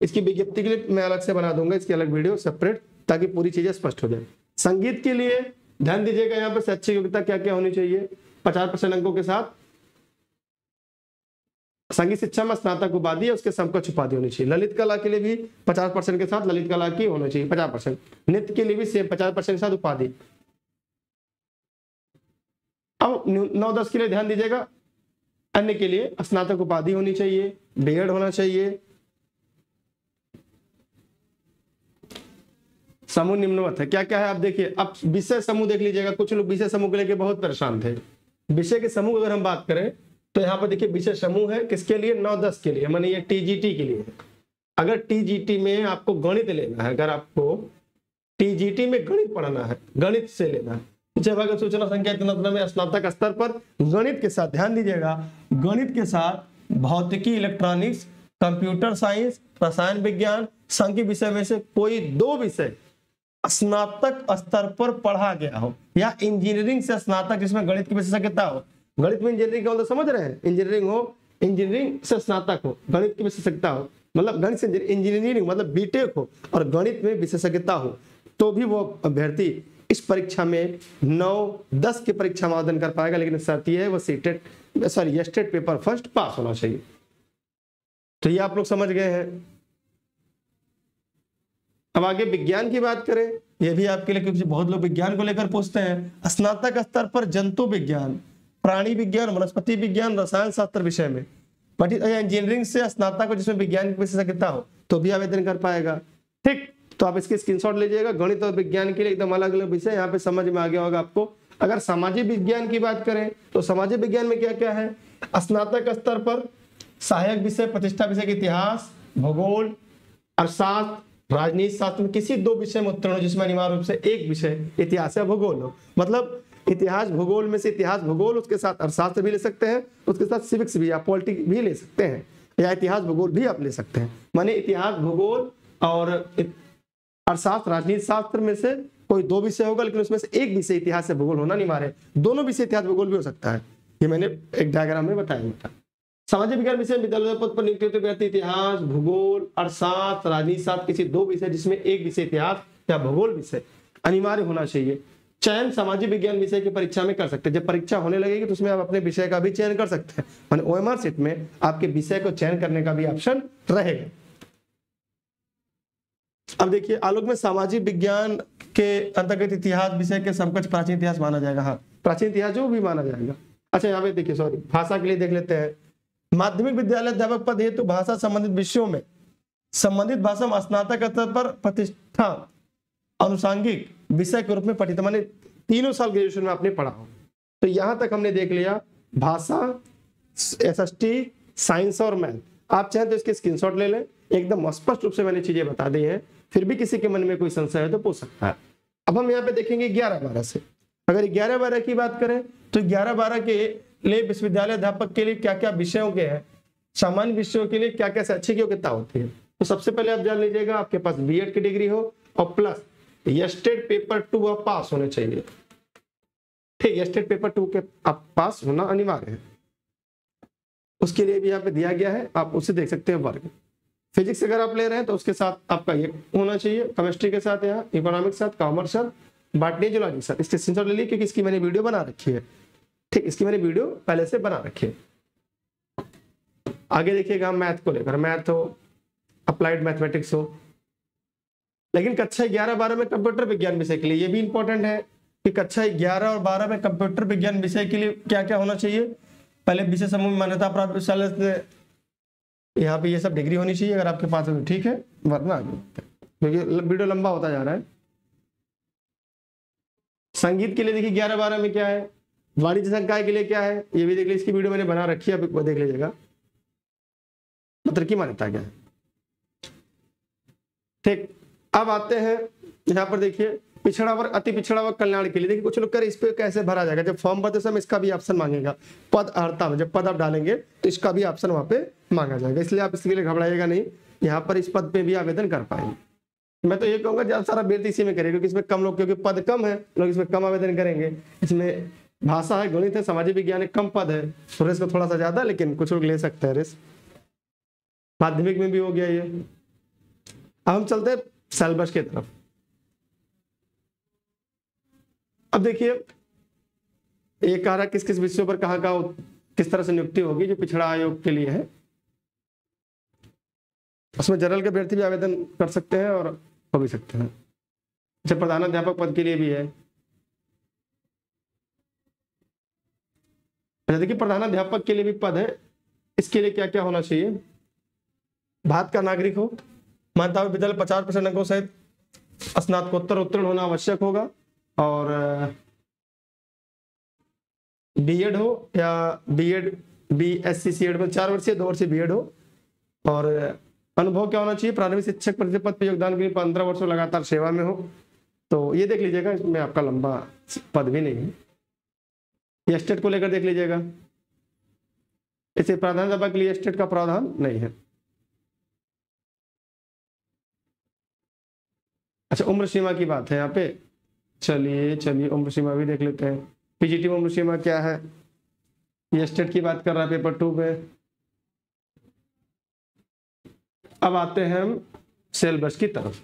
इसकी विज्ञप्ति के लिए मैं अलग से बना दूँगा, इसकी अलग वीडियो सेपरेट ताकि पूरी चीज़ें स्पष्ट हो जाए। संगीत के लिए ध्यान दीजिएगा यहाँ पर शैक्षिक योग्यता क्या क्या होनी चाहिए। पचास परसेंट अंकों के साथ संगीत शिक्षा में स्नातक उपाधि है, उसके समकक्ष उपाधि होनी चाहिए। ललित कला के लिए भी पचास परसेंट के साथ ललित कला की होनी चाहिए, पचास परसेंट। नृत्य के लिए भी सेम, पचास परसेंट के साथ उपाधि। अब नौ दस के लिए ध्यान दीजिएगा, अन्य के लिए स्नातक उपाधि होनी चाहिए बीएड होना चाहिए। समूह निम्नवत है। क्या क्या है आप देखिए। अब विषय समूह देख लीजिएगा। कुछ लोग विषय समूह को लेकर बहुत परेशान थे। विषय के समूह अगर हम बात करें तो यहाँ पर देखिए विषय समूह है। किसके लिए? नौ दस के लिए, मानी ये टीजीटी के लिए। अगर टीजीटी में आपको गणित लेना है, अगर आपको टीजीटी में गणित पढ़ना है, गणित से लेना है जब अगर सूचना संख्या में स्नातक स्तर पर, गणित के साथ ध्यान दीजिएगा, गणित के साथ भौतिकी, इलेक्ट्रॉनिक्स, कंप्यूटर साइंस, रसायन विज्ञान संख्य विषय में से कोई दो विषय स्नातक स्तर पर पढ़ा गया हो, या इंजीनियरिंग से स्नातक, जिसमें गणित की विशेषज्ञता हो गणित में इंजीनियरिंग का मतलब समझ रहे हैं? इंजीनियरिंग हो इंजीनियरिंग से स्नातक हो। गणित की विशेषज्ञता हो। मतलब गणित से इंजीनियरिंग मतलब बीटेक हो और गणित में विशेषज्ञता हो। तो भी वो अभ्यर्थी इस परीक्षा में नौ, दस की परीक्षा में आवेदन कर पाएगा, लेकिन शर्त यह है, वो CTET sorry state paper first pass होना चाहिए। तो ये आप लोग समझ गए हैं। अब आगे विज्ञान की बात करें, ये भी आपके लिए, क्योंकि बहुत लोग विज्ञान को लेकर पूछते हैं। स्नातक स्तर पर जंतु विज्ञान। प्राणी विज्ञान, वनस्पति विज्ञान, रसायन शास्त्र विषय में। पठित इंजीनियरिंग से स्नातक हो जिसमें विज्ञान की विशेषज्ञता हो तो भी आवेदन कर पाएगा। ठीक तो आप इसके स्क्रीनशॉट लीजिएगा। गणित और विज्ञान के लिए एकदम अलग अलग विषय यहाँ पे समझ में आ गया होगा आपको। अगर सामाजिक विज्ञान की बात करें तो सामाजिक विज्ञान में क्या क्या है? स्नातक स्तर पर सहायक विषय, प्रतिष्ठा विषय के इतिहास, भूगोल, अर्थशास्त्र, राजनीति शास्त्र में किसी दो विषय में उत्तीर्ण हो जिसमें अनिवार्य रूप से एक विषय इतिहास या भूगोल हो। मतलब इतिहास भूगोल में से इतिहास भूगोल उसके साथ अर्थशास्त्र भी ले सकते हैं, उसके साथ सिविक्स भी या पॉलिटिक्स भी ले सकते हैं, या इतिहास भूगोल भी आप ले सकते हैं। माने इतिहास भूगोल और अर्थशास्त्र राजनीति शास्त्र में से कोई दो विषय होगा, लेकिन उसमें से एक विषय इतिहास से भूगोल होना अनिवार्य है। दोनों विषय इतिहास भूगोल भी हो सकता है। ये मैंने एक डायग्राम में बताया था। सामाजिक विज्ञान विषय, विद्यालय पद पर नियुक्त व्यक्ति, इतिहास, भूगोल अर्थशास्त्र राजनीति शास्त्र किसी दो विषय जिसमें एक विषय इतिहास या भूगोल विषय अनिवार्य होना चाहिए। चयन सामाजिक विज्ञान विषय की परीक्षा में कर सकते हैं। जब परीक्षा होने लगेगी तो उसमें आप अपने विषय का भी चयन कर सकते हैं। ओएमआर सीट में आपके विषय को चयन करने का भी ऑप्शन रहेगा। अब देखिए, आलोक में सामाजिक विज्ञान के अंतर्गत इतिहास विषय के समकक्ष प्राचीन इतिहास माना जाएगा। हाँ प्राचीन इतिहास जो भी माना जाएगा। अच्छा यहाँ पे देखिए सॉरी भाषा के लिए देख लेते हैं। माध्यमिक विद्यालय अध्यापक पद हेतु भाषा संबंधित विषयों में संबंधित भाषा में स्नातक स्तर पर प्रतिष्ठा अनुसांगिक विषय के रूप में पठित मैंने तीनों साल ग्रेजुएशन में आपने पढ़ा। हो तो यहाँ तक हमने देख लिया भाषा एस एस टी साइंस और मैथ आप चाहें तो इसके स्क्रीनशॉट ले लें। एकदम स्पष्ट रूप से मैंने चीज़ें बता दी हैं। फिर भी किसी के मन में कोई संशय है तो पूछ सकता है। अब हम यहाँ पे देखेंगे ग्यारह बारह से। अगर ग्यारह बारह की बात करें तो ग्यारह बारह के लिए विश्वविद्यालय अध्यापक के लिए क्या क्या विषयों के हैं? सामान्य विषयों के लिए क्या क्या शैक्षिक योग्यता होती है? तो सबसे पहले आप जान लीजिएगा आपके पास बी की डिग्री हो और प्लस स्टेट पेपर टू आप पास होने चाहिए। ठीक स्टेट पेपर टू के आप पास होना अनिवार्य है। उसके लिए भी यहाँ पे दिया गया है, आप उसे देख सकते हैं वर्ग। फिजिक्स अगर आप ले रहे हैं तो उसके साथ आपका ये होना चाहिए। केमिस्ट्री के साथ यहाँ इकोनॉमिक्स साथ कॉमर्स साथ बाटनी जुलॉजी साथ। इसके स्क्रीनशॉट ले ली क्योंकि इसकी मैंने वीडियो बना रखी है। ठीक, इसकी मैंने वीडियो पहले से बना रखी है। आगे देखिएगा मैथ को लेकर। मैथ हो अप्लाइड मैथमेटिक्स हो लेकिन कक्षा ग्यारह बारह में कंप्यूटर विज्ञान विषय के लिए ये भी इंपॉर्टेंट है कि कक्षा ग्यारह और बारह में कंप्यूटर विज्ञान विषय के लिए क्या क्या होना चाहिए? पहले विषय समूह में मान्यता प्राप्त विश्वविद्यालय यहाँ पे ये सब डिग्री होनी चाहिए, अगर आपके पास है ठीक है, वरना क्योंकि वीडियो लंबा होता जा रहा है। संगीत के लिए देखिए ग्यारह बारह में क्या है? वाणिज्य संकाय के लिए क्या है? ये भी देख लीजिए, इसकी वीडियो मैंने बना रखी है वो देख लीजिएगा। पत्र की मान्यता क्या है? ठीक अब आते हैं, यहाँ पर देखिए पिछड़ा वर्ग अति पिछड़ा वर्ग कल्याण के लिए। देखिए, कुछ लोग कर इस पे कैसे भरा जाएगा? जब फॉर्म भरते समय इसका भी ऑप्शन मांगेगा। पद अर्ता में, जब पद आप डालेंगे तो इसका भी ऑप्शन वहाँ पे मांगा जाएगा। इसलिए आप इसके लिए घबराइएगा नहीं, यहाँ पर इस पद पे भी आवेदन कर पाएँगे। मैं तो ये कहूँगा ज़्यादा सारा बेहतर इसी में करेगा क्योंकि इसमें कम लोग, क्योंकि पद कम है, लोग इसमें कम आवेदन करेंगे। इसमें भाषा है, गणित है, सामाजिक विज्ञान है, कम पद है। तो रिस्क थोड़ा सा ज़्यादा, लेकिन कुछ लोग ले सकते हैं रिस्क माध्यमिक में भी हो गया ये। अब हम चलते हैं सेलेबस की तरफ़। अब देखिए, एक कह रहा किस किस विषयों पर कहा कहा किस तरह से नियुक्ति होगी, जो पिछड़ा आयोग के लिए है। उसमें जनरल के अभ्यर्थी भी आवेदन कर सकते हैं और हो भी सकते हैं। अच्छा प्रधानाध्यापक पद के लिए भी है। अच्छा देखिए, प्रधानाध्यापक के लिए भी पद है। इसके लिए क्या क्या होना चाहिए? भारत का नागरिक हो मानता विद्यालय पचास परसेंट अंकों सहित स्नातकोत्तर उत्तीर्ण होना आवश्यक होगा। और बीएड हो या BEd B S C C Ed में चार वर्षीय, दो वर्षीय बीएड हो। और अनुभव क्या होना चाहिए? प्राथमिक शिक्षक प्रतिपद पर योगदान के लिए पंद्रह वर्षों लगातार सेवा में हो। तो ये देख लीजिएगा, इसमें आपका लंबा पद भी नहीं है। स्टेट को लेकर देख लीजिएगा। इसे प्राधान्य दबा के लिए स्टेट का प्रावधान नहीं है। अच्छा उम्र सीमा की बात है यहाँ पे। चलिए चलिए, उम्र सीमा भी देख लेते हैं। पीजीटी उम्र सीमा क्या है? ये स्टेट की बात कर रहा है पेपर टू पे। अब आते हैं हम सिलेबस की तरफ़।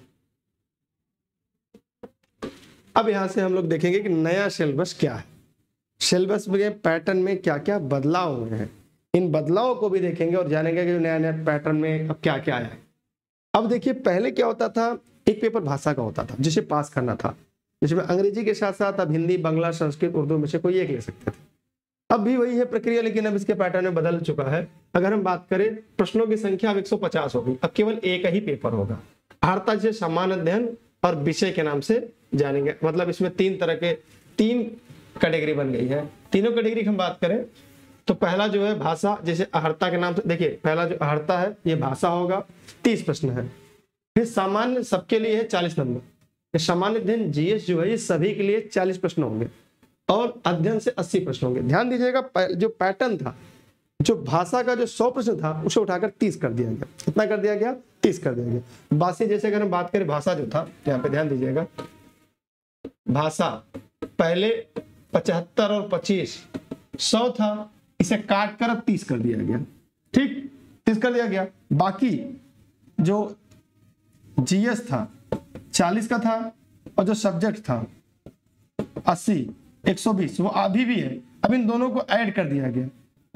अब यहाँ से हम लोग देखेंगे कि नया सिलेबस क्या है। सिलेबस में पैटर्न में क्या क्या बदलाव हुए हैं। इन बदलावों को भी देखेंगे और जानेंगे कि नया नया पैटर्न में अब क्या क्या आया है। अब देखिए, पहले क्या होता था? एक पेपर भाषा का होता था, जिसे पास करना था। जिसमें अंग्रेज़ी के साथ साथ आप हिंदी, बांग्ला, संस्कृत, उर्दू में से कोई एक ले सकते थे। अब भी वही है प्रक्रिया, लेकिन अब इसके पैटर्न में बदल चुका है। अगर हम बात करें, प्रश्नों की संख्या अब 150 होगी। अब केवल एक ही पेपर होगा। आर्ता जिसे समान अध्ययन और विषय के नाम से जानेंगे। मतलब इसमें तीन तरह के, तीन कैटेगरी बन गई है। तीनों कैटेगरी की हम बात करें तो पहला जो है भाषा, जैसे अहर्ता के नाम से, देखिए, पहला जो अहर्ता है, ये भाषा होगा। तीस प्रश्न है। फिर सामान्य सबके लिए है चालीस नंबर। सामान्य अध्ययन जीएस जो है, ये सभी के लिए चालीस प्रश्न होंगे और अध्ययन से अस्सी प्रश्न होंगे। ध्यान दीजिएगा जो पैटर्न था, जो भाषा का जो सौ प्रश्न था, उसे उठाकर तीस कर दिया गया। कितना कर दिया गया? तीस कर दिया गया। बासी, जैसे अगर हम बात करें, भाषा जो था यहाँ पे ध्यान दीजिएगा, भाषा पहले पचहत्तर और पच्चीस, सौ था, इसे काट कर अब तीस कर दिया गया। ठीक, तीस कर दिया गया। बाकी जो जीएस था, चालीस का था और जो सब्जेक्ट था, अस्सी, एक सौ बीस, वो अभी भी है। अब इन दोनों को ऐड कर दिया गया।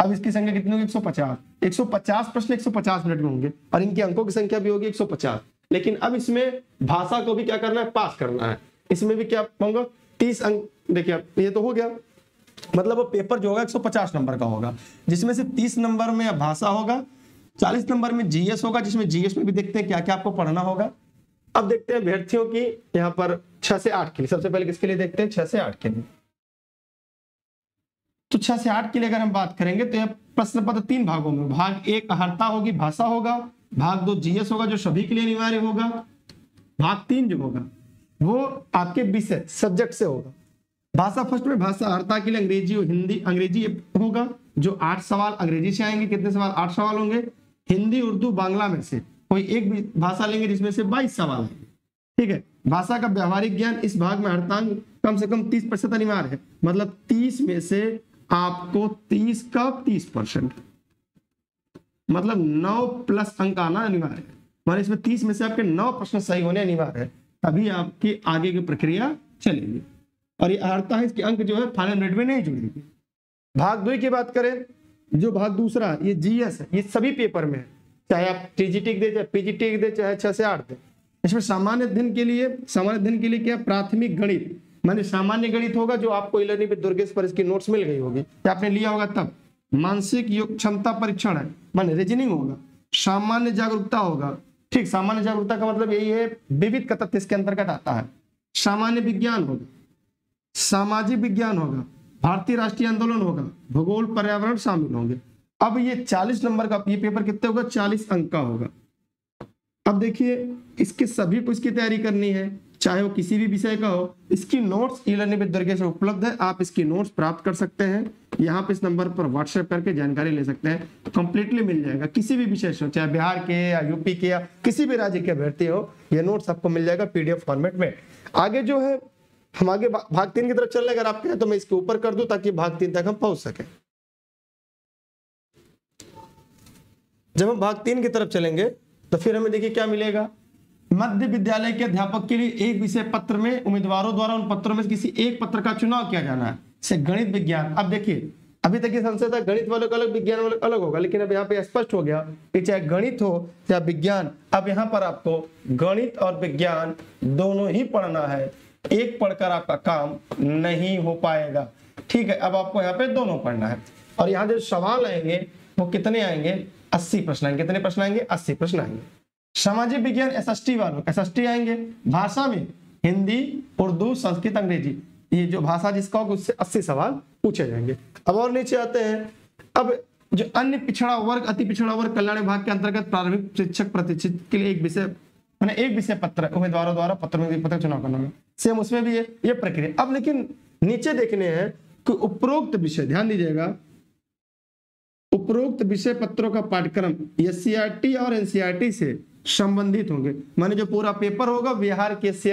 अब इसकी संख्या कितनी होगी? 150 150 प्रश्न 150 मिनट में होंगे और इनके अंकों की संख्या भी होगी 150 लेकिन अब इसमें भाषा को भी क्या करना है? पास करना है। इसमें भी क्या होगा? तीस अंक, देखिए, ये तो हो गया। मतलब वो पेपर जो होगा 150 नंबर का होगा, जिसमें से 30 नंबर में भाषा होगा 40 नंबर में जीएस होगा, जिसमें जीएस में भी देखते हैं क्या क्या आपको पढ़ना होगा। अब देखते हैं अभ्यर्थियों की, यहाँ पर छह से आठ के लिए। सबसे पहले किसके लिए देखते हैं? छह से आठ के लिए। तो छह से आठ के लिए अगर हम बात करेंगे तो यह प्रश्न पत्र तीन भागों में। भाग एक, अहर्ता होगी, भाषा होगा। भाग दो, जीएस होगा, जो सभी के लिए अनिवार्य होगा। भाग तीन जो होगा, वो आपके विषय, सब्जेक्ट से होगा। भाषा फ़र्स्ट में, भाषा, अहर्ता के लिए अंग्रेज़ी और हिंदी, अंग्रेज़ी होगा, जो आठ सवाल अंग्रेज़ी से आएँगे। कितने सवाल? आठ सवाल होंगे। हिंदी, उर्दू, बांग्ला में से। कोई एक भी भाषा लेंगे जिसमें से बाईस सवाल है। ठीक है? भाषा का व्यवहारिक ज्ञान इस भाग में हरतांग कम से कम तीस प्रतिशत अनिवार्य है। मतलब तीस में से आपको तीस का तीस परसेंट। मतलब नौ प्लस अंक आना अनिवार्य है। मतलब इसमें तीस में से आपके नौ प्रश्न सही होने अनिवार्य है। तभी आपकी आगे की प्रक्रिया चलेगी। और ये अर्थता है इसके अंक जो है, फाइनल रेट में नहीं जुड़ेगी। भाग दो की बात करें। जो भाग दूसरा, ये जीएस है, ये सभी पेपर में है। चाहे आप टीजीटी दे, चाहे पीजीटी दे, चाहे छह से आठ दे। इसमें सामान्य अध्ययन के लिए, सामान्य अध्ययन के लिए क्या प्राथमिक गणित। माने सामान्य गणित होगा जो आपको इलर्निंग विद दुर्गेश पर इसकी नोट्स मिल गई होगी। आपने लिया होगा तब? मानसिक योग क्षमता परीक्षण है। माने रीजनिंग होगा। सामान्य जागरूकता होगा। ठीक, सामान्य जागरूकता का मतलब यही है, विविध का तथ्य इसके अंतर्गत आता है। सामान्य विज्ञान होगा। सामाजिक विज्ञान होगा। भारतीय राष्ट्रीय आंदोलन होगा, भूगोल पर्यावरण शामिल होंगे। अब ये 40 नंबर का ये पेपर कितने होगा? 40 अंक का होगा। अब देखिए, इसके सभी को इसकी तैयारी करनी है, चाहे वो किसी भी विषय का हो, इसकी notes e learning with Durge से उपलब्ध है, आप इसकी नोट्स प्राप्त कर सकते हैं। यहाँ पे इस नंबर पर व्हाट्सएप करके जानकारी ले सकते हैं कंप्लीटली मिल जाएगा। किसी भी विषय से चाहे बिहार के या यूपी के या किसी भी राज्य के अभ्यर्थी हो, ये नोट्स आपको मिल जाएगा पीडीएफ फॉर्मेट में। आगे जो है हम आगे भाग तीन की तरफ़ चल रहे अगर आप कहें तो मैं इसके ऊपर कर दूँ ताकि भाग तीन तक हम पहुँच सके। जब हम भाग तीन की तरफ़ चलेंगे तो फिर हमें देखिए क्या मिलेगा। मध्य विद्यालय के अध्यापक के लिए एक विषय पत्र में उम्मीदवारों द्वारा उन पत्रों में किसी एक पत्र का चुनाव किया जाना है। जैसे गणित विज्ञान। अब देखिए, अभी तक ये संशय था, गणित वालों का अलग, विज्ञान वालों का अलग होगा, लेकिन अब यहाँ पे स्पष्ट हो गया कि चाहे गणित हो चाहे विज्ञान, अब यहाँ पर आपको गणित और विज्ञान दोनों ही पढ़ना है। एक पढ़कर आपका काम नहीं हो पाएगा। ठीक है, अब आपको यहाँ पे दोनों पढ़ना है। और यहाँ जो सवाल आएँगे, वो कितने आएँगे? अस्सी प्रश्न आएँगे। कितने प्रश्न आएँगे? अस्सी प्रश्न आएँगे। सामाजिक विज्ञान एस एस टी वालों एस एस टी आएँगे। भाषा में हिंदी, उर्दू, संस्कृत, अंग्रेज़ी, ये जो भाषा जिसका होगा, उससे अस्सी सवाल पूछे जाएँगे। अब और नीचे आते हैं। अब जो अन्य पिछड़ा वर्ग, अति पिछड़ा वर्ग कल्याण विभाग के अंतर्गत प्रारंभिक शिक्षक प्रतिष्ठित के लिए एक विषय, मैंने एक विषय पत्र, उम्मीदवारों द्वारा पत्र में पत्र चुनाव करना सेम उसमें भी है ये प्रक्रिया। अब लेकिन नीचे देखने हैं कि उपरोक्त विषय, ध्यान दीजिएगा, उपरोक्त विषय पत्रों का पाठ्यक्रम एस और एनसीआरटी से संबंधित होंगे। माने जो पूरा पेपर होगा, बिहार के एस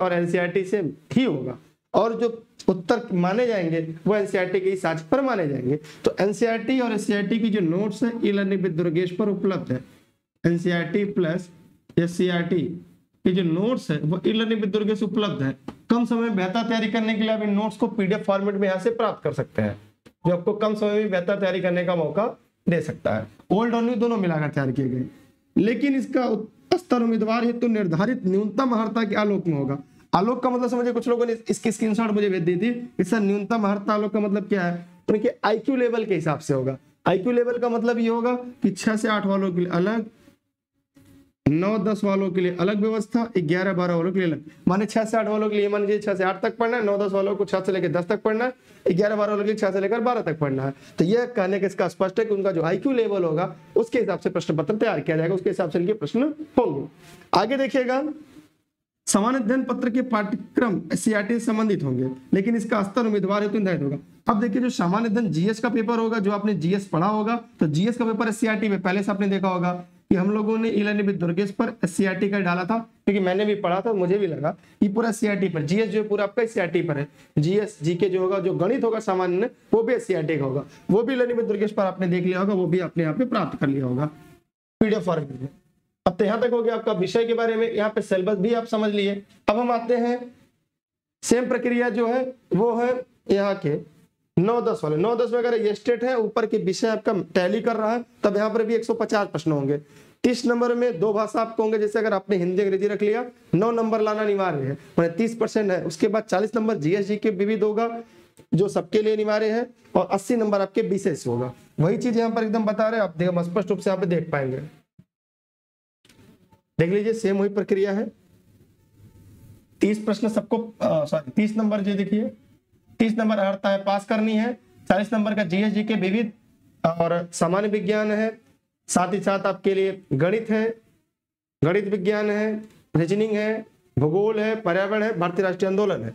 और एनसीआरटी से ही होगा। और जो उत्तर माने जाएँगे, वो एनसीआरटी के साझ पर माने जाएँगे। तो एनसीआरटी और एससीआरटी की जो नोट्स है ई लर्निंग विद दुर्गेश पर उपलब्ध है। एनसीआरटी प्लस एस की जो नोट्स है, वो ई लर्निंग विद दुर्गेश उपलब्ध है। कम समय में बेहतर तैयारी करने के लिए आप इन नोट्स को पीडीएफ फॉर्मेट में यहाँ से प्राप्त कर सकते हैं, जो आपको कम समय में बेहतर तैयारी करने का मौका दे सकता है। ओल्ड और न्यू दोनों मिलाकर तैयार किए गए। लेकिन इसका स्तर उम्मीदवार हेतु तो निर्धारित न्यूनतम अर्हता के आलोक में होगा। आलोक का मतलब समझिए, कुछ लोगों ने इसकी स्क्रीनशॉट मुझे भेज दी थी। इसका न्यूनतम अर्हता आलोक का मतलब क्या है? उनके आईक्यू लेवल के हिसाब से होगा। आईक्यू लेवल का मतलब ये होगा कि छह से आठ वालों के लिए अलग नौ दस वालों के लिए अलग व्यवस्था ग्यारह बारह वालों के लिए अलग। माने छह से आठ वालों के लिए, मान लीजिए छह से आठ तक पढ़ना है, नौ दस वालों को छह से लेकर दस तक पढ़ना है ग्यारह बारह वालों के लिए छह से लेकर बारह तक पढ़ना है। तो यह कहने का इसका स्पष्ट है कि उनका जो आईक्यू लेवल होगा, उसके हिसाब से प्रश्न पत्र तैयार किया जाएगा, उसके हिसाब से इनके प्रश्न होंगे। आगे देखिएगा समान अध्ययन पत्र के पाठ्यक्रम सीआरटी से संबंधित होंगे, लेकिन इसका स्तर उम्मीदवार हेतु निर्धारित होगा। अब देखिए, जो सामान्य अध्ययन जीएस का पेपर होगा, जो आपने जीएस पढ़ा होगा तो जीएस का पेपर सीआरटी में पहले से आपने देखा होगा। कि हम लोगों ने इलानी दुर्गेश पर सीआरटी का डाला था, क्योंकि मैंने भी पढ़ा था, मुझे भी लगा ये पूरा सीआरटी पर जीएस जो पूरा आपका सीआरटी पर है। जीएस जीके जो होगा, जो गणित होगा सामान्य, वो भी सीआरटी का होगा। वो भी इलानी दुर्गेश पर आपने देख लिया होगा, वो भी आपने यहाँ पे प्राप्त कर लिया होगा। पीडीएफ फॉर्म में अब तो यहाँ तक हो गया आपका विषय के बारे में, यहाँ पे सिलेबस भी आप समझ लिए। अब हम आते हैं सेम प्रक्रिया जो है, वो है यहाँ के नौ दस वाले। नौ दस में अगर ये स्टेट है, ऊपर के विषय आपका टैली कर रहा है, तब यहाँ पर भी 150 प्रश्न होंगे। तीस नंबर में दो भाषा आपको होंगे, जैसे अगर आपने हिंदी, अंग्रेज़ी रख लिया, नौ नंबर लाना अनिवार्य है। मैंने तीस परसेंट है, उसके बाद चालीस नंबर जीएसजी के विविध होगा, जो सबके लिए अनिवार्य है, और अस्सी नंबर आपके विशेष होगा। वही चीज़ यहाँ पर एकदम बता रहे हैं, आप देखो स्पष्ट रूप से यहाँ पे देख पाएँगे। देख लीजिए सेम वही प्रक्रिया है। तीस प्रश्न सबको सॉरी तीस नंबर जो देखिए तीस नंबर अर्हता है, पास करनी है। चालीस नंबर का जीएसजी के विविध और सामान्य विज्ञान है। साथ ही साथ आपके लिए गणित है, गणित विज्ञान है रीजनिंग है, भूगोल है, पर्यावरण है, भारतीय राष्ट्रीय आंदोलन है।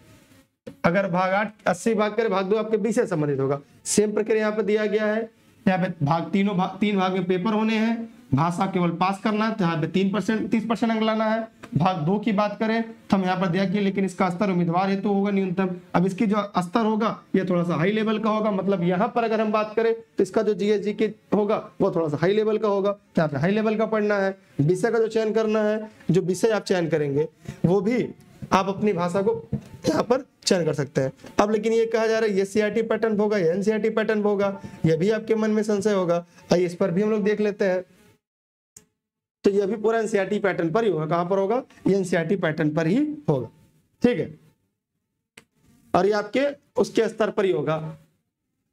अगर भाग आठ, अस्सी भाग करे भाग दो, आपके बीस से संबंधित होगा। सेम प्रक्रिया यहाँ पे दिया गया है। यहाँ पे भाग तीनों भाग तीन भाग में पेपर होने हैं। भाषा केवल पास करना है तो यहाँ पे तीन परसेंट, तीस परसेंट अंक लाना है। भाग दो की बात करें तो हम यहाँ पर दिया कि लेकिन इसका स्तर उम्मीदवार हेतु तो होगा न्यूनतम। अब इसकी जो स्तर होगा, ये थोड़ा सा हाई लेवल का होगा मतलब यहाँ पर अगर हम बात करें तो इसका जो जीएसजी के होगा, वो थोड़ा सा हाई लेवल का होगा। तो यहाँ पे हाई लेवल का पढ़ना है, विषय का जो चयन करना है, जो विषय आप चयन करेंगे, वो भी आप अपनी भाषा को यहाँ पर चयन कर सकते हैं। अब लेकिन ये कहा जा रहा है, ये सीआरटी पैटर्न होगा, या एनसीआरटी पैटर्न होगा, ये भी आपके मन में संशय होगा। आइए इस पर भी हम लोग देख लेते हैं। तो ये भी पूरा एनसीआरटी पैटर्न पर ही होगा। कहाँ पर होगा? ये एनसीआरटी पैटर्न पर ही होगा। ठीक है? और ये आपके उसके स्तर पर ही होगा।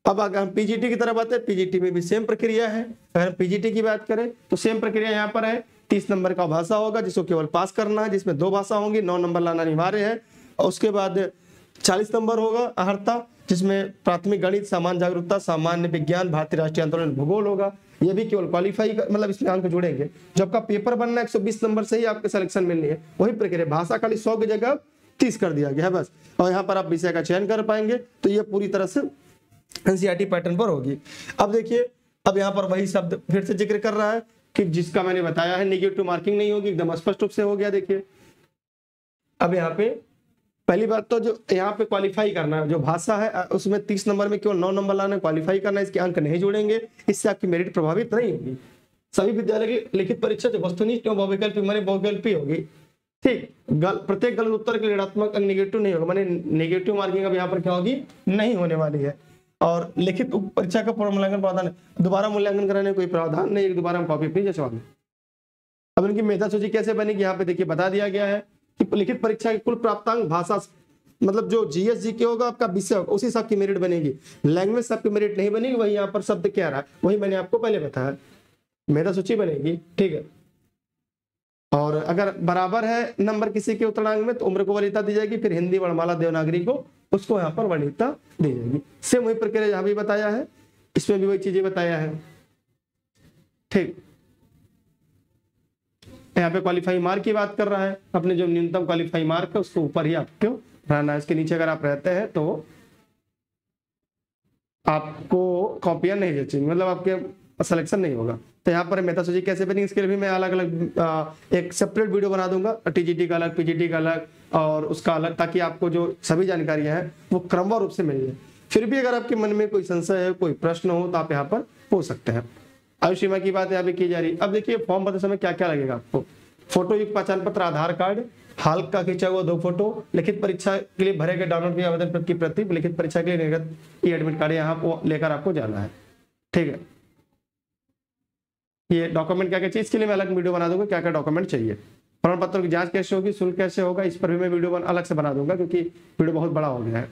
अब अगर हम पीजीटी की तरफ़ आते हैं पीजीटी में भी सेम प्रक्रिया है। अगर हम पीजीटी की बात करें तो सेम प्रक्रिया यहाँ पर है। तीस नंबर का भाषा होगा, जिसको केवल पास करना है, जिसमें दो भाषा होंगी, नौ नंबर लाना अनिवार्य है। और उसके बाद चालीस नंबर होगा, अहर्ता, जिसमें प्राथमिक गणित, सामान्य जागरूकता, सामान्य विज्ञान, भारतीय राष्ट्रीय आंदोलन, भूगोल होगा। ये भी केवल क्वालिफाई मतलब इसमें अंक जुड़ेंगे। जब आपका पेपर बनना है 120 नंबर से ही आपके सिलेक्शन मिलनी है। वही प्रक्रिया, भाषा खाली सौ की जगह तीस कर दिया गया है बस। और यहाँ पर आप विषय का चयन कर पाएँगे तो ये पूरी तरह से एनसीआरटी पैटर्न पर होगी। अब देखिए, अब यहाँ पर वही शब्द फिर से ज़िक्र कर रहा है कि जिसका मैंने बताया है निगेटिव मार्किंग नहीं होगी, एकदम स्पष्ट रूप से हो गया, देखिए। अब यहाँ पे पहली बात तो जो यहाँ पे क्वालिफाई करना है जो भाषा है उसमें तीस नंबर में केवल नौ नंबर लाना क्वालिफाई करना है इसके अंक नहीं जुड़ेंगे इससे आपकी मेरिट प्रभावित नहीं होगी। सभी विद्यालय की लिखित परीक्षा जो वस्तुनिष्ठ बहुविकल्पी मैंने बहुविकल्पी होगी? ठीक गल, प्रत्येक गलत उत्तर के ऋणात्मक अंक निगेटिव नहीं होगा मैंने नेगेटिव मार्किंग अब यहाँ पर क्या होगी? नहीं होने वाली है। और लिखित परीक्षा का मूल्यांकन प्रावधान दोबारा मूल्यांकन कराने कोई प्रावधान नहीं दोबारा हम कॉपी अपनी जचवा अब इनकी मेधा सूची कैसे बनेगी यहाँ पे देखिए बता दिया गया है। कि लिखित परीक्षा के कुल प्राप्तांक भाषा मतलब जो जीएस जी के होगा, आपका विषय होगा, उसी सबकी मेरिट बनेगी। लैंग्वेज सबकी मेरिट नहीं बनेगी वही यहाँ पर शब्द क्या रहा? वही मैंने आपको पहले बताया। मेधा सूची बनेगी, ठीक है? और अगर बराबर है नंबर किसी के उत्तरांग में तो उम्र को वरीयता दी जाएगी, फिर हिंदी, वर्णमाला, देवनागरी को, उसको यहाँ पर वरीयता दी जाएगी। सेम वही प्रक्रिया यहाँ भी बताया है, इसमें भी वही चीज़ें बताया है। ठीक। यहाँ पे क्वालिफाई मार्क की बात कर रहा है। अपने जो न्यूनतम क्वालिफाई मार्क है, उसको ऊपर ही आपको रहना है इसके नीचे अगर आप रहते हैं तो आपको कॉपियाँ नहीं जचेंगी मतलब आपके सिलेक्शन नहीं होगा। तो यहाँ पर मेहता सूची कैसे बनेगी इसके लिए भी मैं अलग अलग एक सेपरेट वीडियो बना दूँगा टीजीटी का अलग पीजीटी का अलग, और उसका अलग, ताकि आपको जो सभी जानकारियाँ हैं, वो क्रमवार रूप से मिल जाए। फिर भी अगर आपके मन में कोई संशय है, कोई प्रश्न हो तो आप यहाँ पर पूछ सकते हैं। आयु सीमा की बात यहाँ पे की जा रही है। अब देखिए फॉर्म भरते समय क्या क्या लगेगा आपको? फ़ोटो युक्त पहचान पत्र, आधार कार्ड हाल का खींचा हुआ दो फ़ोटो लिखित परीक्षा के लिए भरे गए डाउनलोड की आवेदन की प्रति लिखित परीक्षा के लिए निर्गत ई एडमिट कार्ड यहाँ लेकर आपको जाना है। ठीक है? ये डॉक्यूमेंट क्या क्या चाहिए? इसके लिए मैं अलग वीडियो बना दूँगा क्या क्या डॉक्यूमेंट चाहिए। प्रमाण पत्रों की जाँच कैसे होगी शुल्क कैसे होगा, इस पर भी मैं वीडियो अलग से बना दूँगा, क्योंकि वीडियो बहुत बड़ा हो गया है।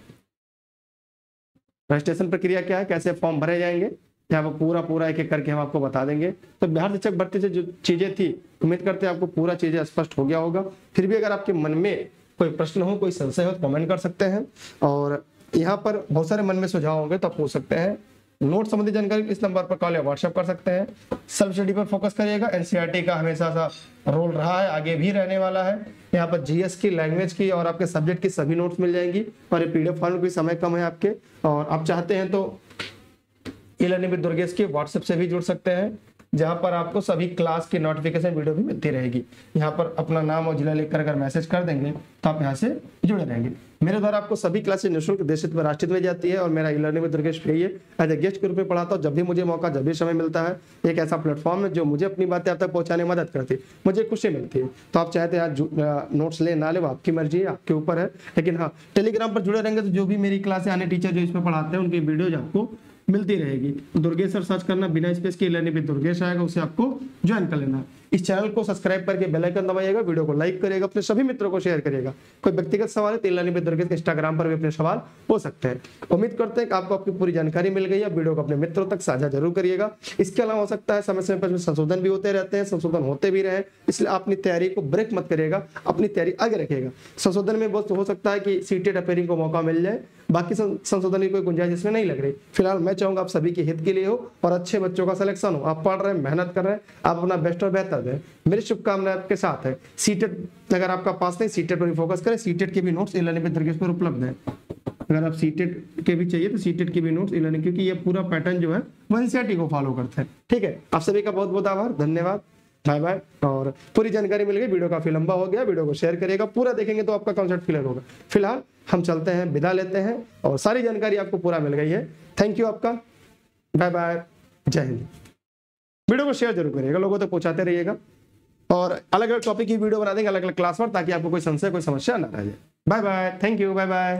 रजिस्ट्रेशन प्रक्रिया क्या है? कैसे फॉर्म भरे जाएँगे? यहाँ पर पूरा पूरा एक एक करके हम आपको बता देंगे। तो बिहार शिक्षक भर्ती से जो चीज़ें थी, उम्मीद करते हैं आपको पूरा चीज़ें स्पष्ट हो गया होगा। फिर भी अगर आपके मन में कोई प्रश्न हो, कोई संशय हो तो कमेंट कर सकते हैं। और यहाँ पर बहुत सारे मन में सुझाव होंगे तो आप पूछ सकते हैं। नोट संबंधी जानकारी इस नंबर पर कॉल या व्हाट्सएप कर सकते हैं। सेल्फ स्टडी पर फोकस करिएगा। एनसीईआरटी का हमेशा सा रोल रहा है, आगे भी रहने वाला है। यहाँ पर जीएस की, लैंग्वेज की और आपके सब्जेक्ट की सभी नोट्स मिल जाएँगी। और ये पीडीएफ फॉर्म भी समय कम है आपके। और आप चाहते हैं तो ई लर्निंग दुर्गेश के व्हाट्सएप से भी जुड़ सकते हैं, जहाँ पर आपको सभी क्लास की नोटिफिकेशन वीडियो भी मिलती रहेगी। यहाँ पर अपना नाम और जिला लिखकर अगर मैसेज कर देंगे तो आप यहाँ से जुड़े रहेंगे। मेरे द्वारा आपको सभी क्लासेज निःशुल्क देशित में राष्ट्रित में जाती है और मेरा ई लर्निंग में दुर्गेश पे एज ए गेस्ट के रूप में पढ़ाता हूँ, जब भी मुझे मौका, जब भी समय मिलता है, एक ऐसा प्लेटफॉर्म है जो मुझे अपनी बातें आप तक पहुँचाने में मदद करती है। मुझे खुशी मिलती है। तो आप चाहते हैं नोट्स ले, ना ले आपकी मर्ज़ी है, आपके ऊपर है। लेकिन हाँ टेलीग्राम पर जुड़े रहेंगे तो जो भी मेरी क्लास आने टीचर जो इसमें पढ़ाते हैं, उनकी वीडियोज़ आपको मिलती रहेगी। दुर्गेश सर सर्च करना, बिना स्पेस के लेने भी दुर्गेश आएगा, उसे आपको ज्वाइन कर लेना। इस चैनल को सब्सक्राइब करके बेल आइकन दबाइएगा, वीडियो को लाइक करिएगा, अपने सभी मित्रों को शेयर करिएगा। कोई व्यक्तिगत सवाल है तेलानी में दुर्गेश इंस्टाग्राम पर भी अपने सवाल हो सकते हैं। उम्मीद करते हैं कि आपको आपकी पूरी जानकारी मिल गई है। वीडियो को अपने मित्रों तक साझा ज़रूर करिएगा। इसके अलावा हो सकता है, समय समय पर संशोधन भी होते रहते हैं, संशोधन होते भी रहे। इसलिए अपनी तैयारी को ब्रेक मत करिएगा, अपनी तैयारी आगे रखिएगा। संशोधन में बहुत हो सकता है कि सीटेड अपेयरिंग को मौका मिल जाए। बाकी संशोधन की कोई गुंजाइश इसमें नहीं लग रही। फ़िलहाल मैं चाहूँगा आप सभी के हित के लिए हो और अच्छे बच्चों का सिलेक्शन हो। आप पढ़ रहे हैं, मेहनत कर रहे हैं, आप अपना बेस्ट और बेहतर दें मेरी शुभकामनाएँ आपके साथ है। सीटेड अगर आपका पास नहीं सीटेड पर फोकस करें। सीटेड के भी नोट्स इलानी पर उपलब्ध है। अगर आप सीटेट के भी चाहिए तो सीटेट के भी नोट्स इलेवन क्योंकि ये पूरा पैटर्न जो है वो एनसीआरटी को फॉलो करता है। ठीक है? आप सभी का बहुत बहुत आभार। धन्यवाद। बाय बाय और पूरी जानकारी मिल गई। वीडियो काफ़ी लंबा हो गया। वीडियो को शेयर करिएगा। पूरा देखेंगे तो आपका कॉन्सेप्ट क्लियर होगा। फ़िलहाल, हम चलते हैं, विदा लेते हैं। और सारी जानकारी आपको पूरा मिल गई है। थैंक यू आपका। बाय बाय जय हिंद। वीडियो को शेयर ज़रूर करिएगा, लोगों तक तो पहुंचाते रहिएगा। और अलग अलग टॉपिक की वीडियो बना देंगे अलग अलग क्लास पर, ताकि आपको कोई संशय, कोई समस्या ना रह जाए। Bye bye thank you bye bye